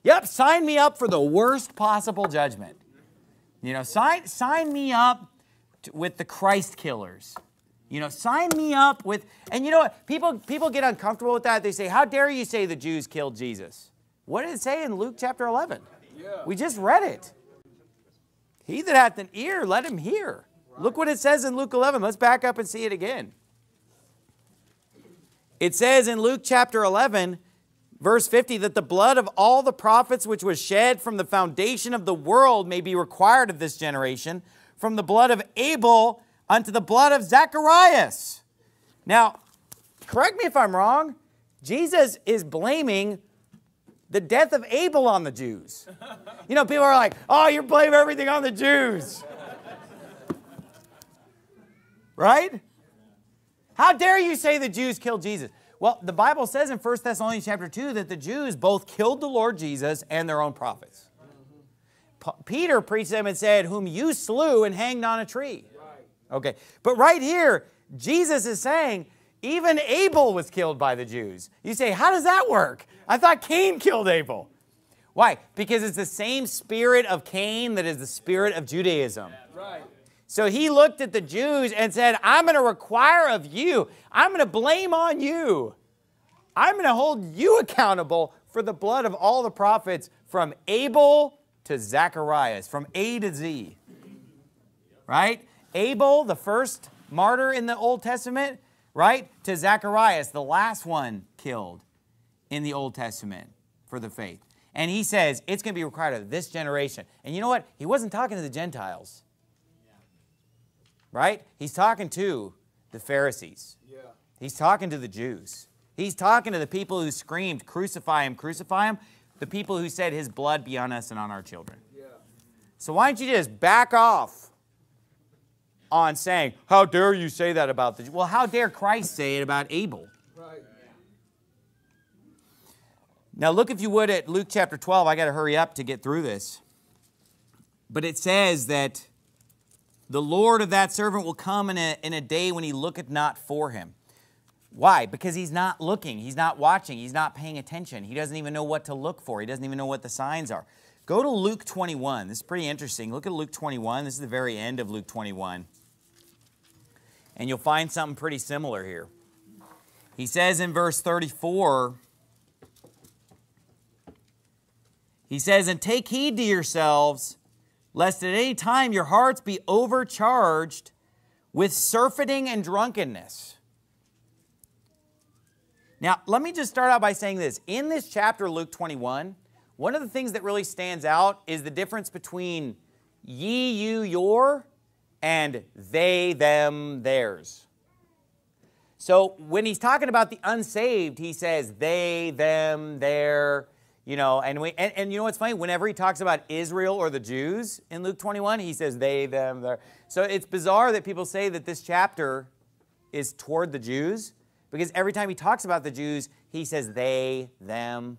Yep, sign me up for the worst possible judgment. You know, sign, sign me up to, with the Christ killers. You know, sign me up with, and you know what? People, people get uncomfortable with that. They say, How dare you say the Jews killed Jesus? What did it say in Luke chapter 11? Yeah. We just read it. He that hath an ear, let him hear. Right. Look what it says in Luke 11. Let's back up and see it again. It says in Luke chapter 11, verse 50, that the blood of all the prophets which was shed from the foundation of the world may be required of this generation, from the blood of Abel unto the blood of Zacharias. Now, correct me if I'm wrong, Jesus is blaming the death of Abel on the Jews. You know, people are like, oh, you're blaming everything on the Jews. right? How dare you say the Jews killed Jesus? Well, the Bible says in 1 Thessalonians chapter 2 that the Jews both killed the Lord Jesus and their own prophets. Mm-hmm. P Peter preached them and said, Whom you slew and hanged on a tree. Okay, but right here, Jesus is saying, even Abel was killed by the Jews. You say, how does that work? I thought Cain killed Abel. Why? Because it's the same spirit of Cain that is the spirit of Judaism. Right. So he looked at the Jews and said, I'm going to require of you, I'm going to blame on you. I'm going to hold you accountable for the blood of all the prophets from Abel to Zacharias, from A to Z. Right? Abel, the first martyr in the Old Testament, right? To Zacharias, the last one killed in the Old Testament for the faith. And he says it's going to be required of this generation. And you know what? He wasn't talking to the Gentiles. Right? He's talking to the Pharisees. Yeah. He's talking to the Jews. He's talking to the people who screamed, Crucify him, crucify him. The people who said, His blood be on us and on our children. Yeah. So why don't you just back off on saying, How dare you say that about the Well, how dare Christ say it about Abel? Right. Now, look, if you would, at Luke chapter 12. I got to hurry up to get through this. But it says that the Lord of that servant will come in a, in a day when he looketh not for him. Why? Because he's not looking, he's not watching, he's not paying attention. He doesn't even know what to look for, he doesn't even know what the signs are. Go to Luke 21. This is pretty interesting. Look at Luke 21. This is the very end of Luke 21. And you'll find something pretty similar here. He says in verse 34, he says, And take heed to yourselves, lest at any time your hearts be overcharged with surfeiting and drunkenness. Now, let me just start out by saying this. In this chapter, Luke 21, one of the things that really stands out is the difference between ye, you, your, and they, them, theirs. So when he's talking about the unsaved, he says they, them, their, you know, and, we, and, and you know what's funny? Whenever he talks about Israel or the Jews in Luke 21, he says they, them, their. So it's bizarre that people say that this chapter is toward the Jews because every time he talks about the Jews, he says they, them.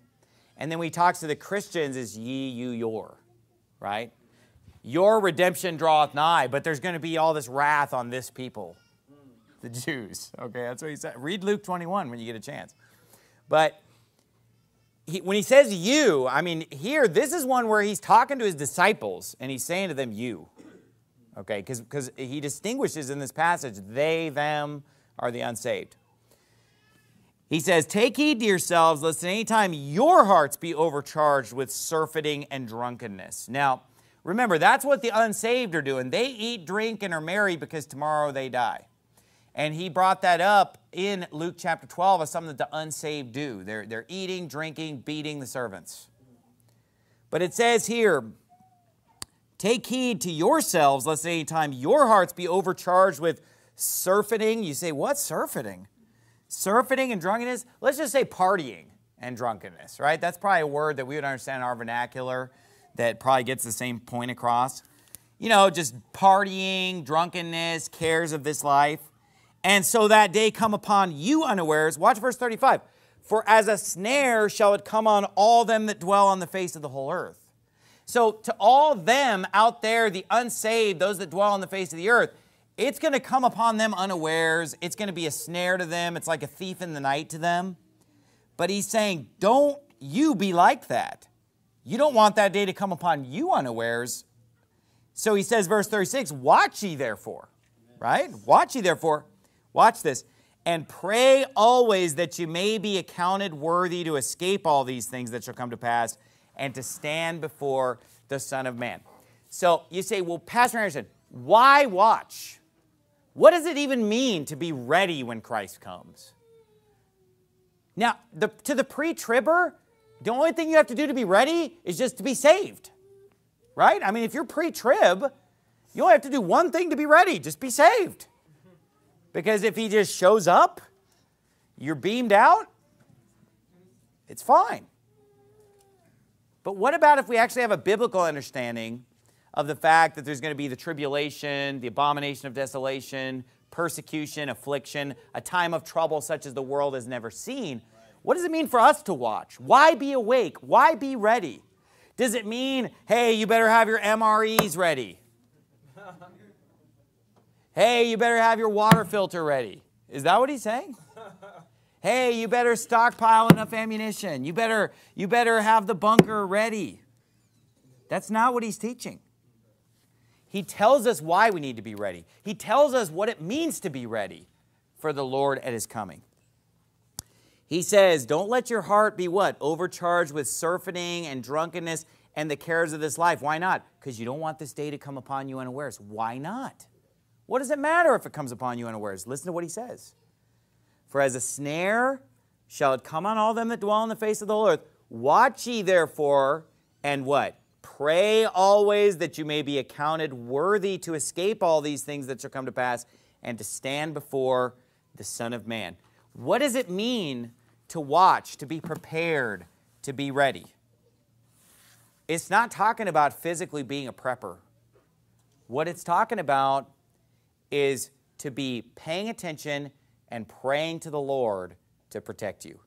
And then when he talks to the Christians, is ye, you, your, right? Your redemption draweth nigh, but there's going to be all this wrath on this people, the Jews. Okay, that's what he said. Read Luke 21 when you get a chance. But he, when he says you, I mean, here, this is one where he's talking to his disciples and he's saying to them, you. Okay, because he distinguishes in this passage, they, them are the unsaved. He says, Take heed to yourselves, lest at any time your hearts be overcharged with surfeiting and drunkenness. Now, remember, that's what the unsaved are doing. They eat, drink, and are merry because tomorrow they die. And he brought that up in Luke chapter 12 as something that the unsaved do. They're, they're eating, drinking, beating the servants. But it says here, Take heed to yourselves, lest at any time your hearts be overcharged with surfeiting. You say, What surfeiting? Surfeiting and drunkenness, let's just say partying and drunkenness, right? That's probably a word that we would understand in our vernacular that probably gets the same point across. You know, just partying, drunkenness, cares of this life. And so that day come upon you unawares. Watch verse 35. For as a snare shall it come on all them that dwell on the face of the whole earth. So, to all them out there, the unsaved, those that dwell on the face of the earth, it's going to come upon them unawares. It's going to be a snare to them. It's like a thief in the night to them. But he's saying, don't you be like that. You don't want that day to come upon you unawares. So he says, verse 36, watch ye therefore, right? Watch ye therefore. Watch this. And pray always that you may be accounted worthy to escape all these things that shall come to pass and to stand before the Son of Man. So you say, well, Pastor Anderson, why watch? What does it even mean to be ready when Christ comes? Now, the, to the pre tribber, the only thing you have to do to be ready is just to be saved, right? I mean, if you're pre trib, you only have to do one thing to be ready just be saved. Because if he just shows up, you're beamed out, it's fine. But what about if we actually have a biblical understanding of the fact that there's going to be the tribulation, the abomination of desolation, persecution, affliction, a time of trouble such as the world has never seen. What does it mean for us to watch? Why be awake? Why be ready? Does it mean, hey, you better have your MREs ready? hey, you better have your water filter ready? Is that what he's saying? hey, you better stockpile enough ammunition. You better, you better have the bunker ready. That's not what he's teaching. He tells us why we need to be ready. He tells us what it means to be ready for the Lord at his coming. He says, Don't let your heart be what? Overcharged with surfeiting and drunkenness and the cares of this life. Why not? Because you don't want this day to come upon you unawares. Why not? What does it matter if it comes upon you unawares? Listen to what he says. For as a snare shall it come on all them that dwell on the face of the whole earth. Watch ye therefore, and what? Pray always that you may be accounted worthy to escape all these things that shall come to pass and to stand before the Son of Man. What does it mean to watch, to be prepared, to be ready? It's not talking about physically being a prepper. What it's talking about is to be paying attention and praying to the Lord to protect you.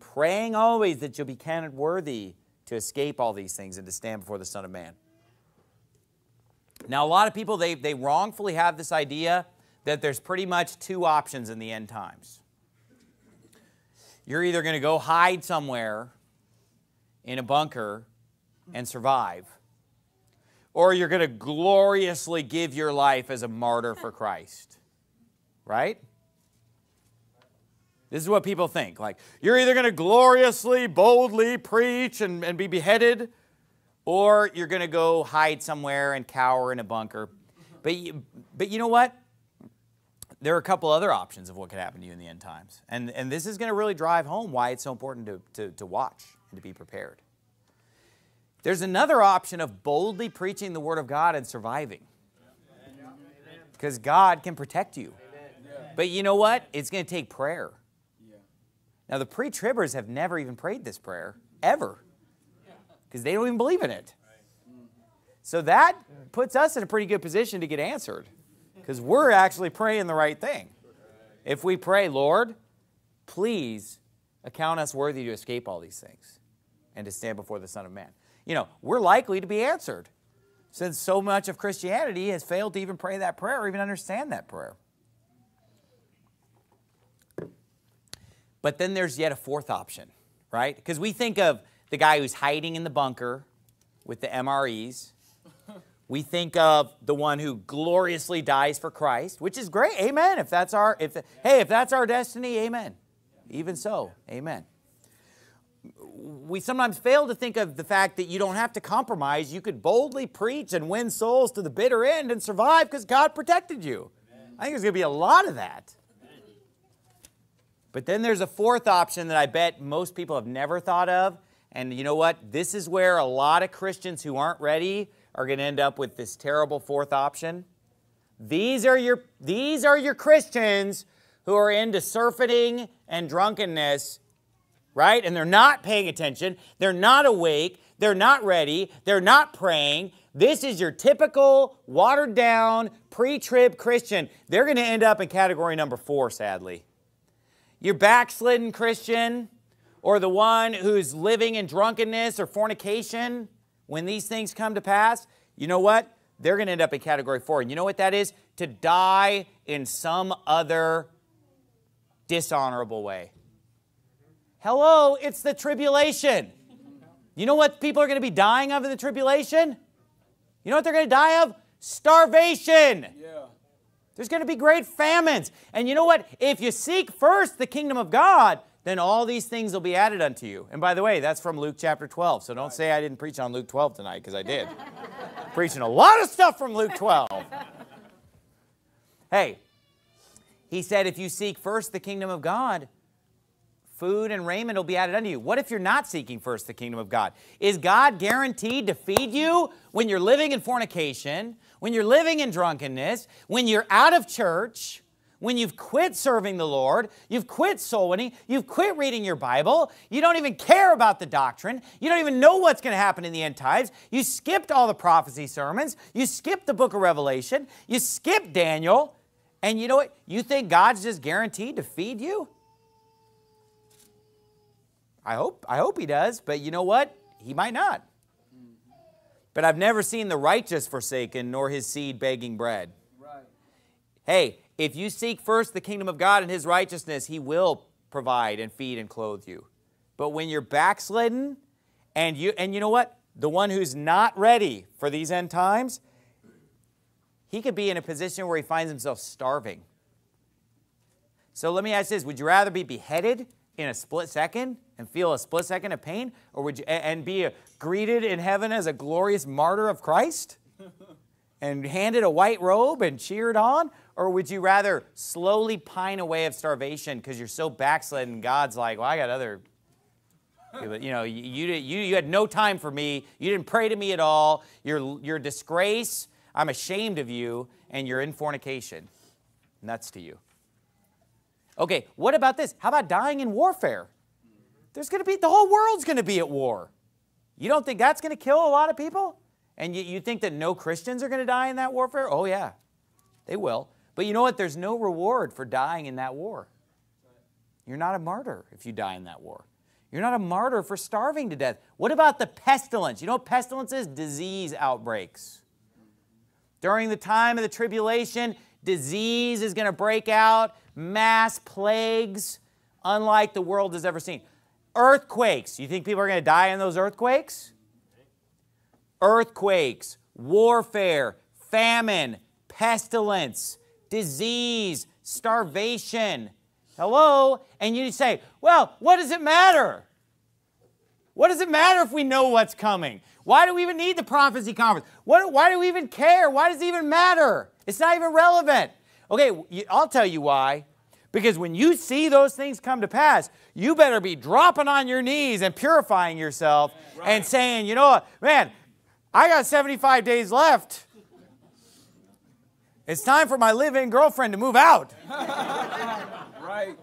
Praying always that you'll be counted worthy to escape all these things and to stand before the Son of Man. Now, a lot of people, they, they wrongfully have this idea that there's pretty much two options in the end times. You're either going to go hide somewhere in a bunker and survive, or you're going to gloriously give your life as a martyr for Christ. Right? This is what people think. Like, you're either going to gloriously, boldly preach and, and be beheaded, or you're going to go hide somewhere and cower in a bunker. But, you, but you know what? There are a couple other options of what could happen to you in the end times. And, and this is going to really drive home why it's so important to, to, to watch and to be prepared. There's another option of boldly preaching the Word of God and surviving. Because God can protect you. But you know what? It's going to take prayer. Now, the pre tribbers have never even prayed this prayer, ever, because they don't even believe in it. So that puts us in a pretty good position to get answered, because we're actually praying the right thing. If we pray, Lord, please account us worthy to escape all these things and to stand before the Son of Man. You know, we're likely to be answered since so much of Christianity has failed to even pray that prayer or even understand that prayer. But then there's yet a fourth option, right? Because we think of the guy who's hiding in the bunker with the MREs. We think of the one who gloriously dies for Christ, which is great. Amen. If that's our if hey, if that's our destiny, amen. Even so, amen. We sometimes fail to think of the fact that you don't have to compromise. You could boldly preach and win souls to the bitter end and survive because God protected you. Amen. I think there's going to be a lot of that. But then there's a fourth option that I bet most people have never thought of. And you know what? This is where a lot of Christians who aren't ready are going to end up with this terrible fourth option. These are your, these are your Christians who are into surfeiting and drunkenness, right? And they're not paying attention. They're not awake. They're not ready. They're not praying. This is your typical watered down pre trib Christian. They're going to end up in category number four, sadly. your backslidden Christian or the one who's living in drunkenness or fornication, when these things come to pass, you know what? They're going to end up in category four. And you know what that is? To die in some other dishonorable way. Hello, it's the tribulation. You know what people are going to be dying of in the tribulation? You know what they're going to die of? Starvation. Yeah. There's going to be great famines. And you know what? If you seek first the kingdom of God, then all these things will be added unto you. And by the way, that's from Luke chapter 12. So don't say I didn't preach on Luke 12 tonight, because I did. Preaching a lot of stuff from Luke 12. hey, he said, if you seek first the kingdom of God, food and raiment will be added unto you. What if you're not seeking first the kingdom of God? Is God guaranteed to feed you when you're living in fornication, when you're living in drunkenness, when you're out of church, when you've quit serving the Lord, you've quit soul winning, you've quit reading your Bible, you don't even care about the doctrine, you don't even know what's going to happen in the end times, you skipped all the prophecy sermons, you skipped the book of Revelation, you skipped Daniel, and you know what? You think God's just guaranteed to feed you? I hope, I hope he does, but you know what? He might not. But I've never seen the righteous forsaken, nor his seed begging bread. Right. Hey, if you seek first the kingdom of God and his righteousness, he will provide and feed and clothe you. But when you're backslidden, and you and you know what? The one who's not ready for these end times, he could be in a position where he finds himself starving. So let me ask this, would you rather be beheaded in a split second and feel a split second of pain or would you and be greeted in heaven as a glorious martyr of Christ and handed a white robe and cheered on or would you rather slowly pine away of starvation because you're so backslidden God's like, well, I got other you know, you, you, you had no time for me. You didn't pray to me at all. You're, disgrace. I'm ashamed of you. And you're in fornication. Nuts to you. Okay, what about this? How about dying in warfare? There's going to be, the whole world's going to be at war. You don't think that's going to kill a lot of people? And you, you think that no Christians are going to die in that warfare? Oh, yeah, they will. But you know what? There's no reward for dying in that war. You're not a martyr if you die in that war. You're not a martyr for starving to death. What about the pestilence? You know what pestilence is? Disease outbreaks. During the time of the tribulation, disease is going to break out, mass plagues, unlike the world has ever seen. Earthquakes. You think people are going to die in those earthquakes? Earthquakes, warfare, famine, pestilence, disease, starvation. Hello? And you say, well, what does it matter? What does it matter if we know what's coming? Why do we even need the prophecy conference? What, why do we even care? Why does it even matter? It's not even relevant. Okay, I'll tell you why. Because when you see those things come to pass, you better be dropping on your knees and purifying yourself right. and saying, you know what, man, I got 75 days left. It's time for my live-in girlfriend to move out. right.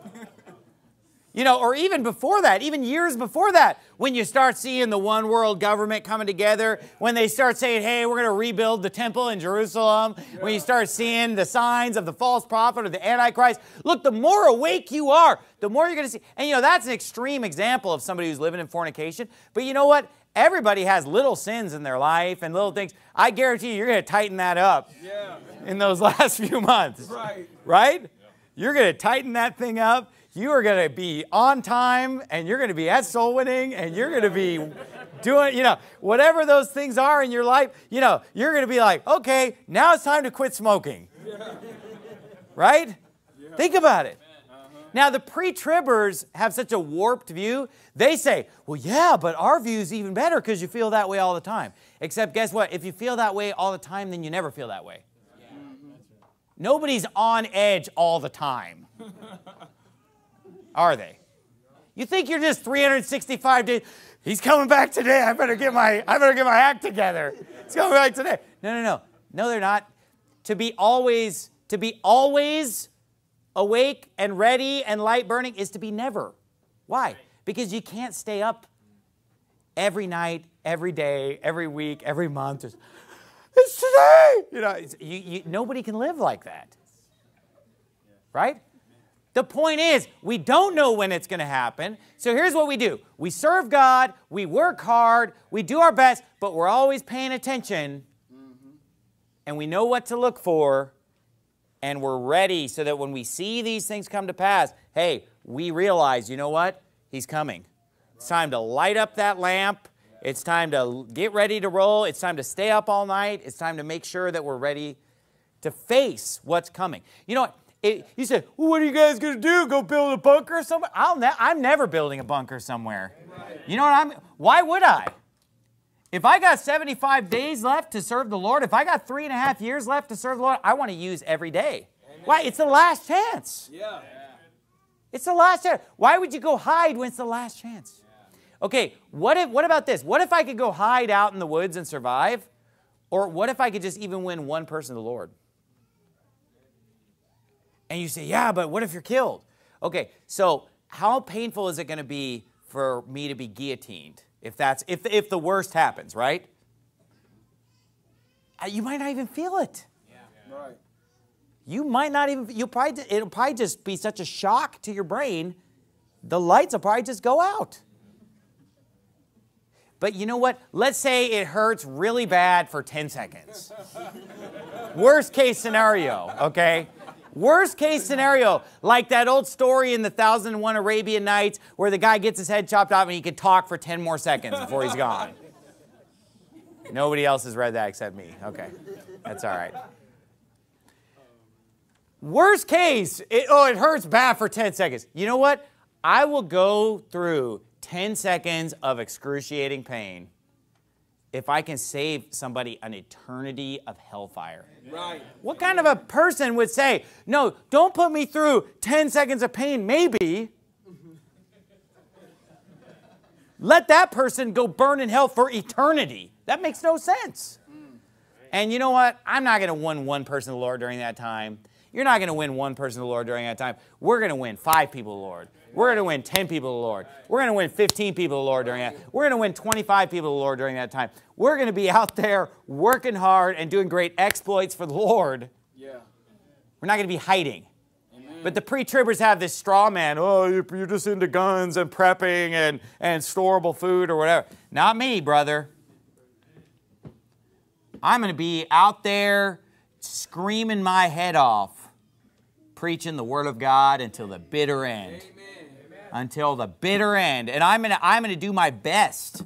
You know, or even before that, even years before that, when you start seeing the one world government coming together, when they start saying, hey, we're going to rebuild the temple in Jerusalem, yeah. when you start seeing the signs of the false prophet or the Antichrist, look, the more awake you are, the more you're going to see. And you know, that's an extreme example of somebody who's living in fornication. But you know what? Everybody has little sins in their life and little things. I guarantee you, you're going to tighten that up yeah. in those last few months. Right. Right? Yeah. You're going to tighten that thing up. You are going to be on time and you're going to be at soul winning and you're going to be doing, you know, whatever those things are in your life, you know, you're going to be like, okay, now it's time to quit smoking. Yeah. Right? Think about it. Uh-huh. Now, the pre tribbers have such a warped view. They say, well, yeah, but our view is even better because you feel that way all the time. Except, guess what? If you feel that way all the time, then you never feel that way. Yeah. Nobody's on edge all the time. Are they? You think you're just 365 days? He's coming back today. I better get my I better get my act together. He's coming back today. No, no, no. No, they're not. To be always, to be always awake and ready and light burning is to be never. Why? Because you can't stay up every night, every day, every week, every month. It's, it's today. You know, you, you, nobody can live like that. Right? The point is, we don't know when it's going to happen. So here's what we do we serve God, we work hard, we do our best, but we're always paying attention mm-hmm. and we know what to look for and we're ready so that when we see these things come to pass, hey, we realize, you know what? He's coming. It's time to light up that lamp. It's time to get ready to roll. It's time to stay up all night. It's time to make sure that we're ready to face what's coming. You know what? It, you said, well, what are you guys going to do? Go build a bunker somewhere? I'll ne- I'm never building a bunker somewhere. You know what I'm? Why would I? If I got 75 days left to serve the Lord, if I got three and a half years left to serve the Lord, I want to use every day. Amen. Why? It's the last chance. Yeah. It's the last chance. Why would you go hide when it's the last chance? Okay, what, if, what about this? What if I could go hide out in the woods and survive? Or what if I could just even win one person to the Lord? And you say, yeah, but what if you're killed? Okay, so how painful is it going to be for me to be guillotined? if that's if if the worst happens, right? Uh, you might not even feel it. Yeah. Right. You might not even. You probably it'll probably just be such a shock to your brain. The lights will probably just go out. But you know what? Let's say it hurts really bad for 10 seconds. Worst case scenario, okay? Worst case scenario, like that old story in the 1001 Arabian Nights where the guy gets his head chopped off and he can talk for 10 more seconds before he's gone. Nobody else has read that except me. Okay, that's all right. Worst case, it, oh, it hurts bad for 10 seconds. You know what? I will go through 10 seconds of excruciating pain if I can save somebody an eternity of hellfire. Right. What kind of a person would say, no, don't put me through 10 seconds of pain, maybe. Let that person go burn in hell for eternity. That makes no sense. And you know what? I'm not going to win one person the Lord during that time. You're not going to win one person the Lord during that time. We're going to win five people the Lord. We're going to win 10 people the Lord. We're going to win 15 people the Lord during that. We're going to win 25 people the Lord during that time. We're going to be out there working hard and doing great exploits for the Lord. Yeah. We're not going to be hiding. Amen. But the pre-tribbers have this straw man, oh, you're just into guns and prepping and, and storable food or whatever. Not me, brother. I'm going to be out there screaming my head off, preaching the Word of God until the bitter end. Until the bitter end. And I'm gonna, I'm gonna do my best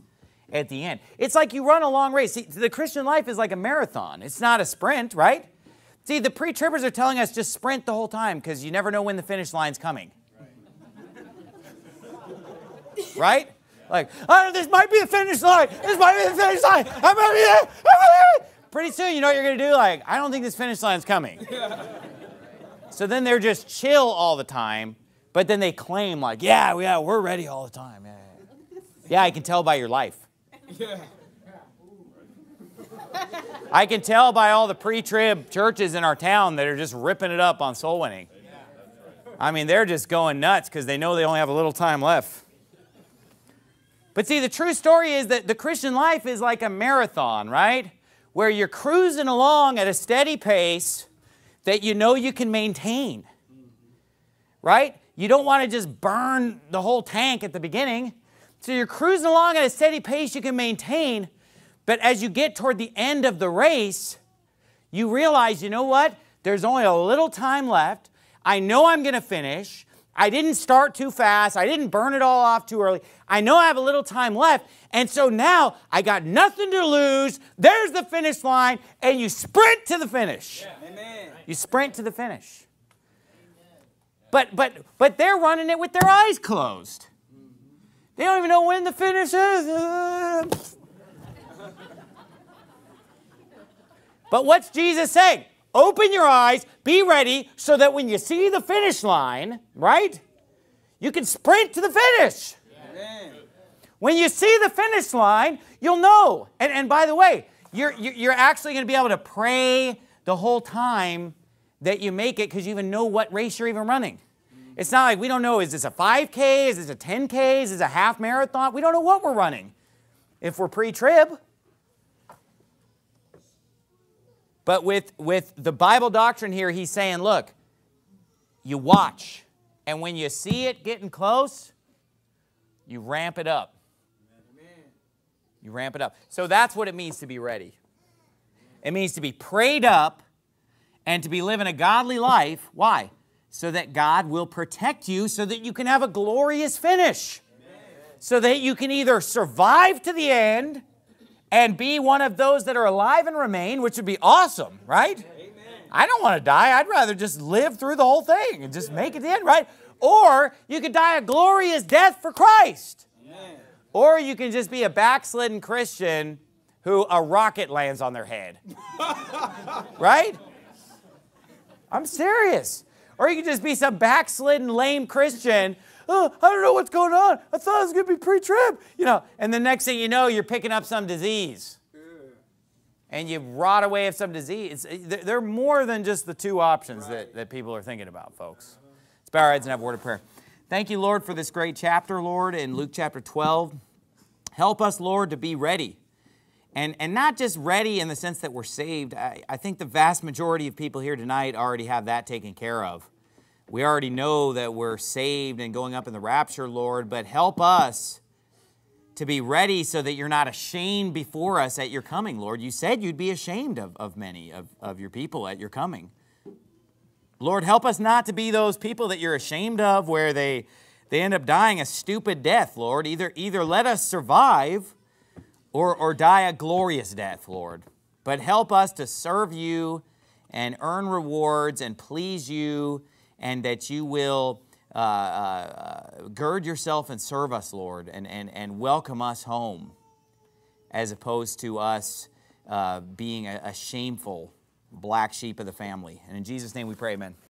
at the end. It's like you run a long race. See, the Christian life is like a marathon, it's not a sprint, right? See, the pre tribbers are telling us just sprint the whole time because you never know when the finish line's coming. right? Like, oh, this might be the finish line. This might be the finish line. I'm gonna be there. I'm there. Pretty soon, you know what you're gonna do? Like, I don't think this finish line's coming. so then they're just chill all the time but then they claim like, yeah, yeah, we're ready all the time. Yeah, yeah. yeah I can tell by your life. Yeah. I can tell by all the pre-trib churches in our town that are just ripping it up on soul winning. I mean, they're just going nuts because they know they only have a little time left. But see, the true story is that the Christian life is like a marathon, right? Where you're cruising along at a steady pace that you know you can maintain. Mm-hmm. Right? You don't want to just burn the whole tank at the beginning. So you're cruising along at a steady pace you can maintain. But as you get toward the end of the race, you realize, you know what? There's only a little time left. I know I'm going to finish. I didn't start too fast. I didn't burn it all off too early. I know I have a little time left. And so now I got nothing to lose. There's the finish line. And you sprint to the finish. Yeah. You sprint to the finish. But, but, but they're running it with their eyes closed. They don't even know when the finish is. but what's Jesus saying? Open your eyes, be ready, so that when you see the finish line, right, you can sprint to the finish. Amen. When you see the finish line, you'll know. And, and by the way, you're, you're actually going to be able to pray the whole time that you make it because you even know what race you're even running. It's not like we don't know is this a 5K, is this a 10K, is this a half marathon? We don't know what we're running if we're pre trib. But with, with the Bible doctrine here, he's saying, look, you watch And when you see it getting close, you ramp it up. You ramp it up. So that's what it means to be ready. It means to be prayed up and to be living a godly life. Why? So that God will protect you so that you can have a glorious finish. So that you can either survive to the end and be one of those that are alive and remain, which would be awesome, right? I don't want to die. I'd rather just live through the whole thing and just make it the end, right? Or you could die a glorious death for Christ. Or you can just be a backslidden Christian who a rocket lands on their head. right? I'm serious. Or you could just be some backslidden, lame Christian. Oh, I don't know what's going on. I thought it was going to be pre trib. You know, and the next thing you know, you're picking up some disease. And you rot away of some disease. Uh, they're more than just the two options right. that, that people are thinking about, folks. Let's bow our heads and have a word of prayer. Thank you, Lord, for this great chapter, Lord, in Luke chapter 12. Help us, Lord, to be ready. And, and not just ready in the sense that we're saved. I, I think the vast majority of people here tonight already have that taken care of. We already know that we're saved and going up in the rapture, Lord, but help us to be ready so that you're not ashamed before us at your coming, Lord. You said you'd be ashamed of, of many of, of your people at your coming. Lord, help us not to be those people that you're ashamed of where they, they end up dying a stupid death, Lord. Either, either let us survive or, or die a glorious death, Lord. But help us to serve you and earn rewards and please you, and that you will uh, uh, gird yourself and serve us, Lord, and, and, and welcome us home, as opposed to us uh, being a, a shameful black sheep of the family. And in Jesus' name we pray, amen.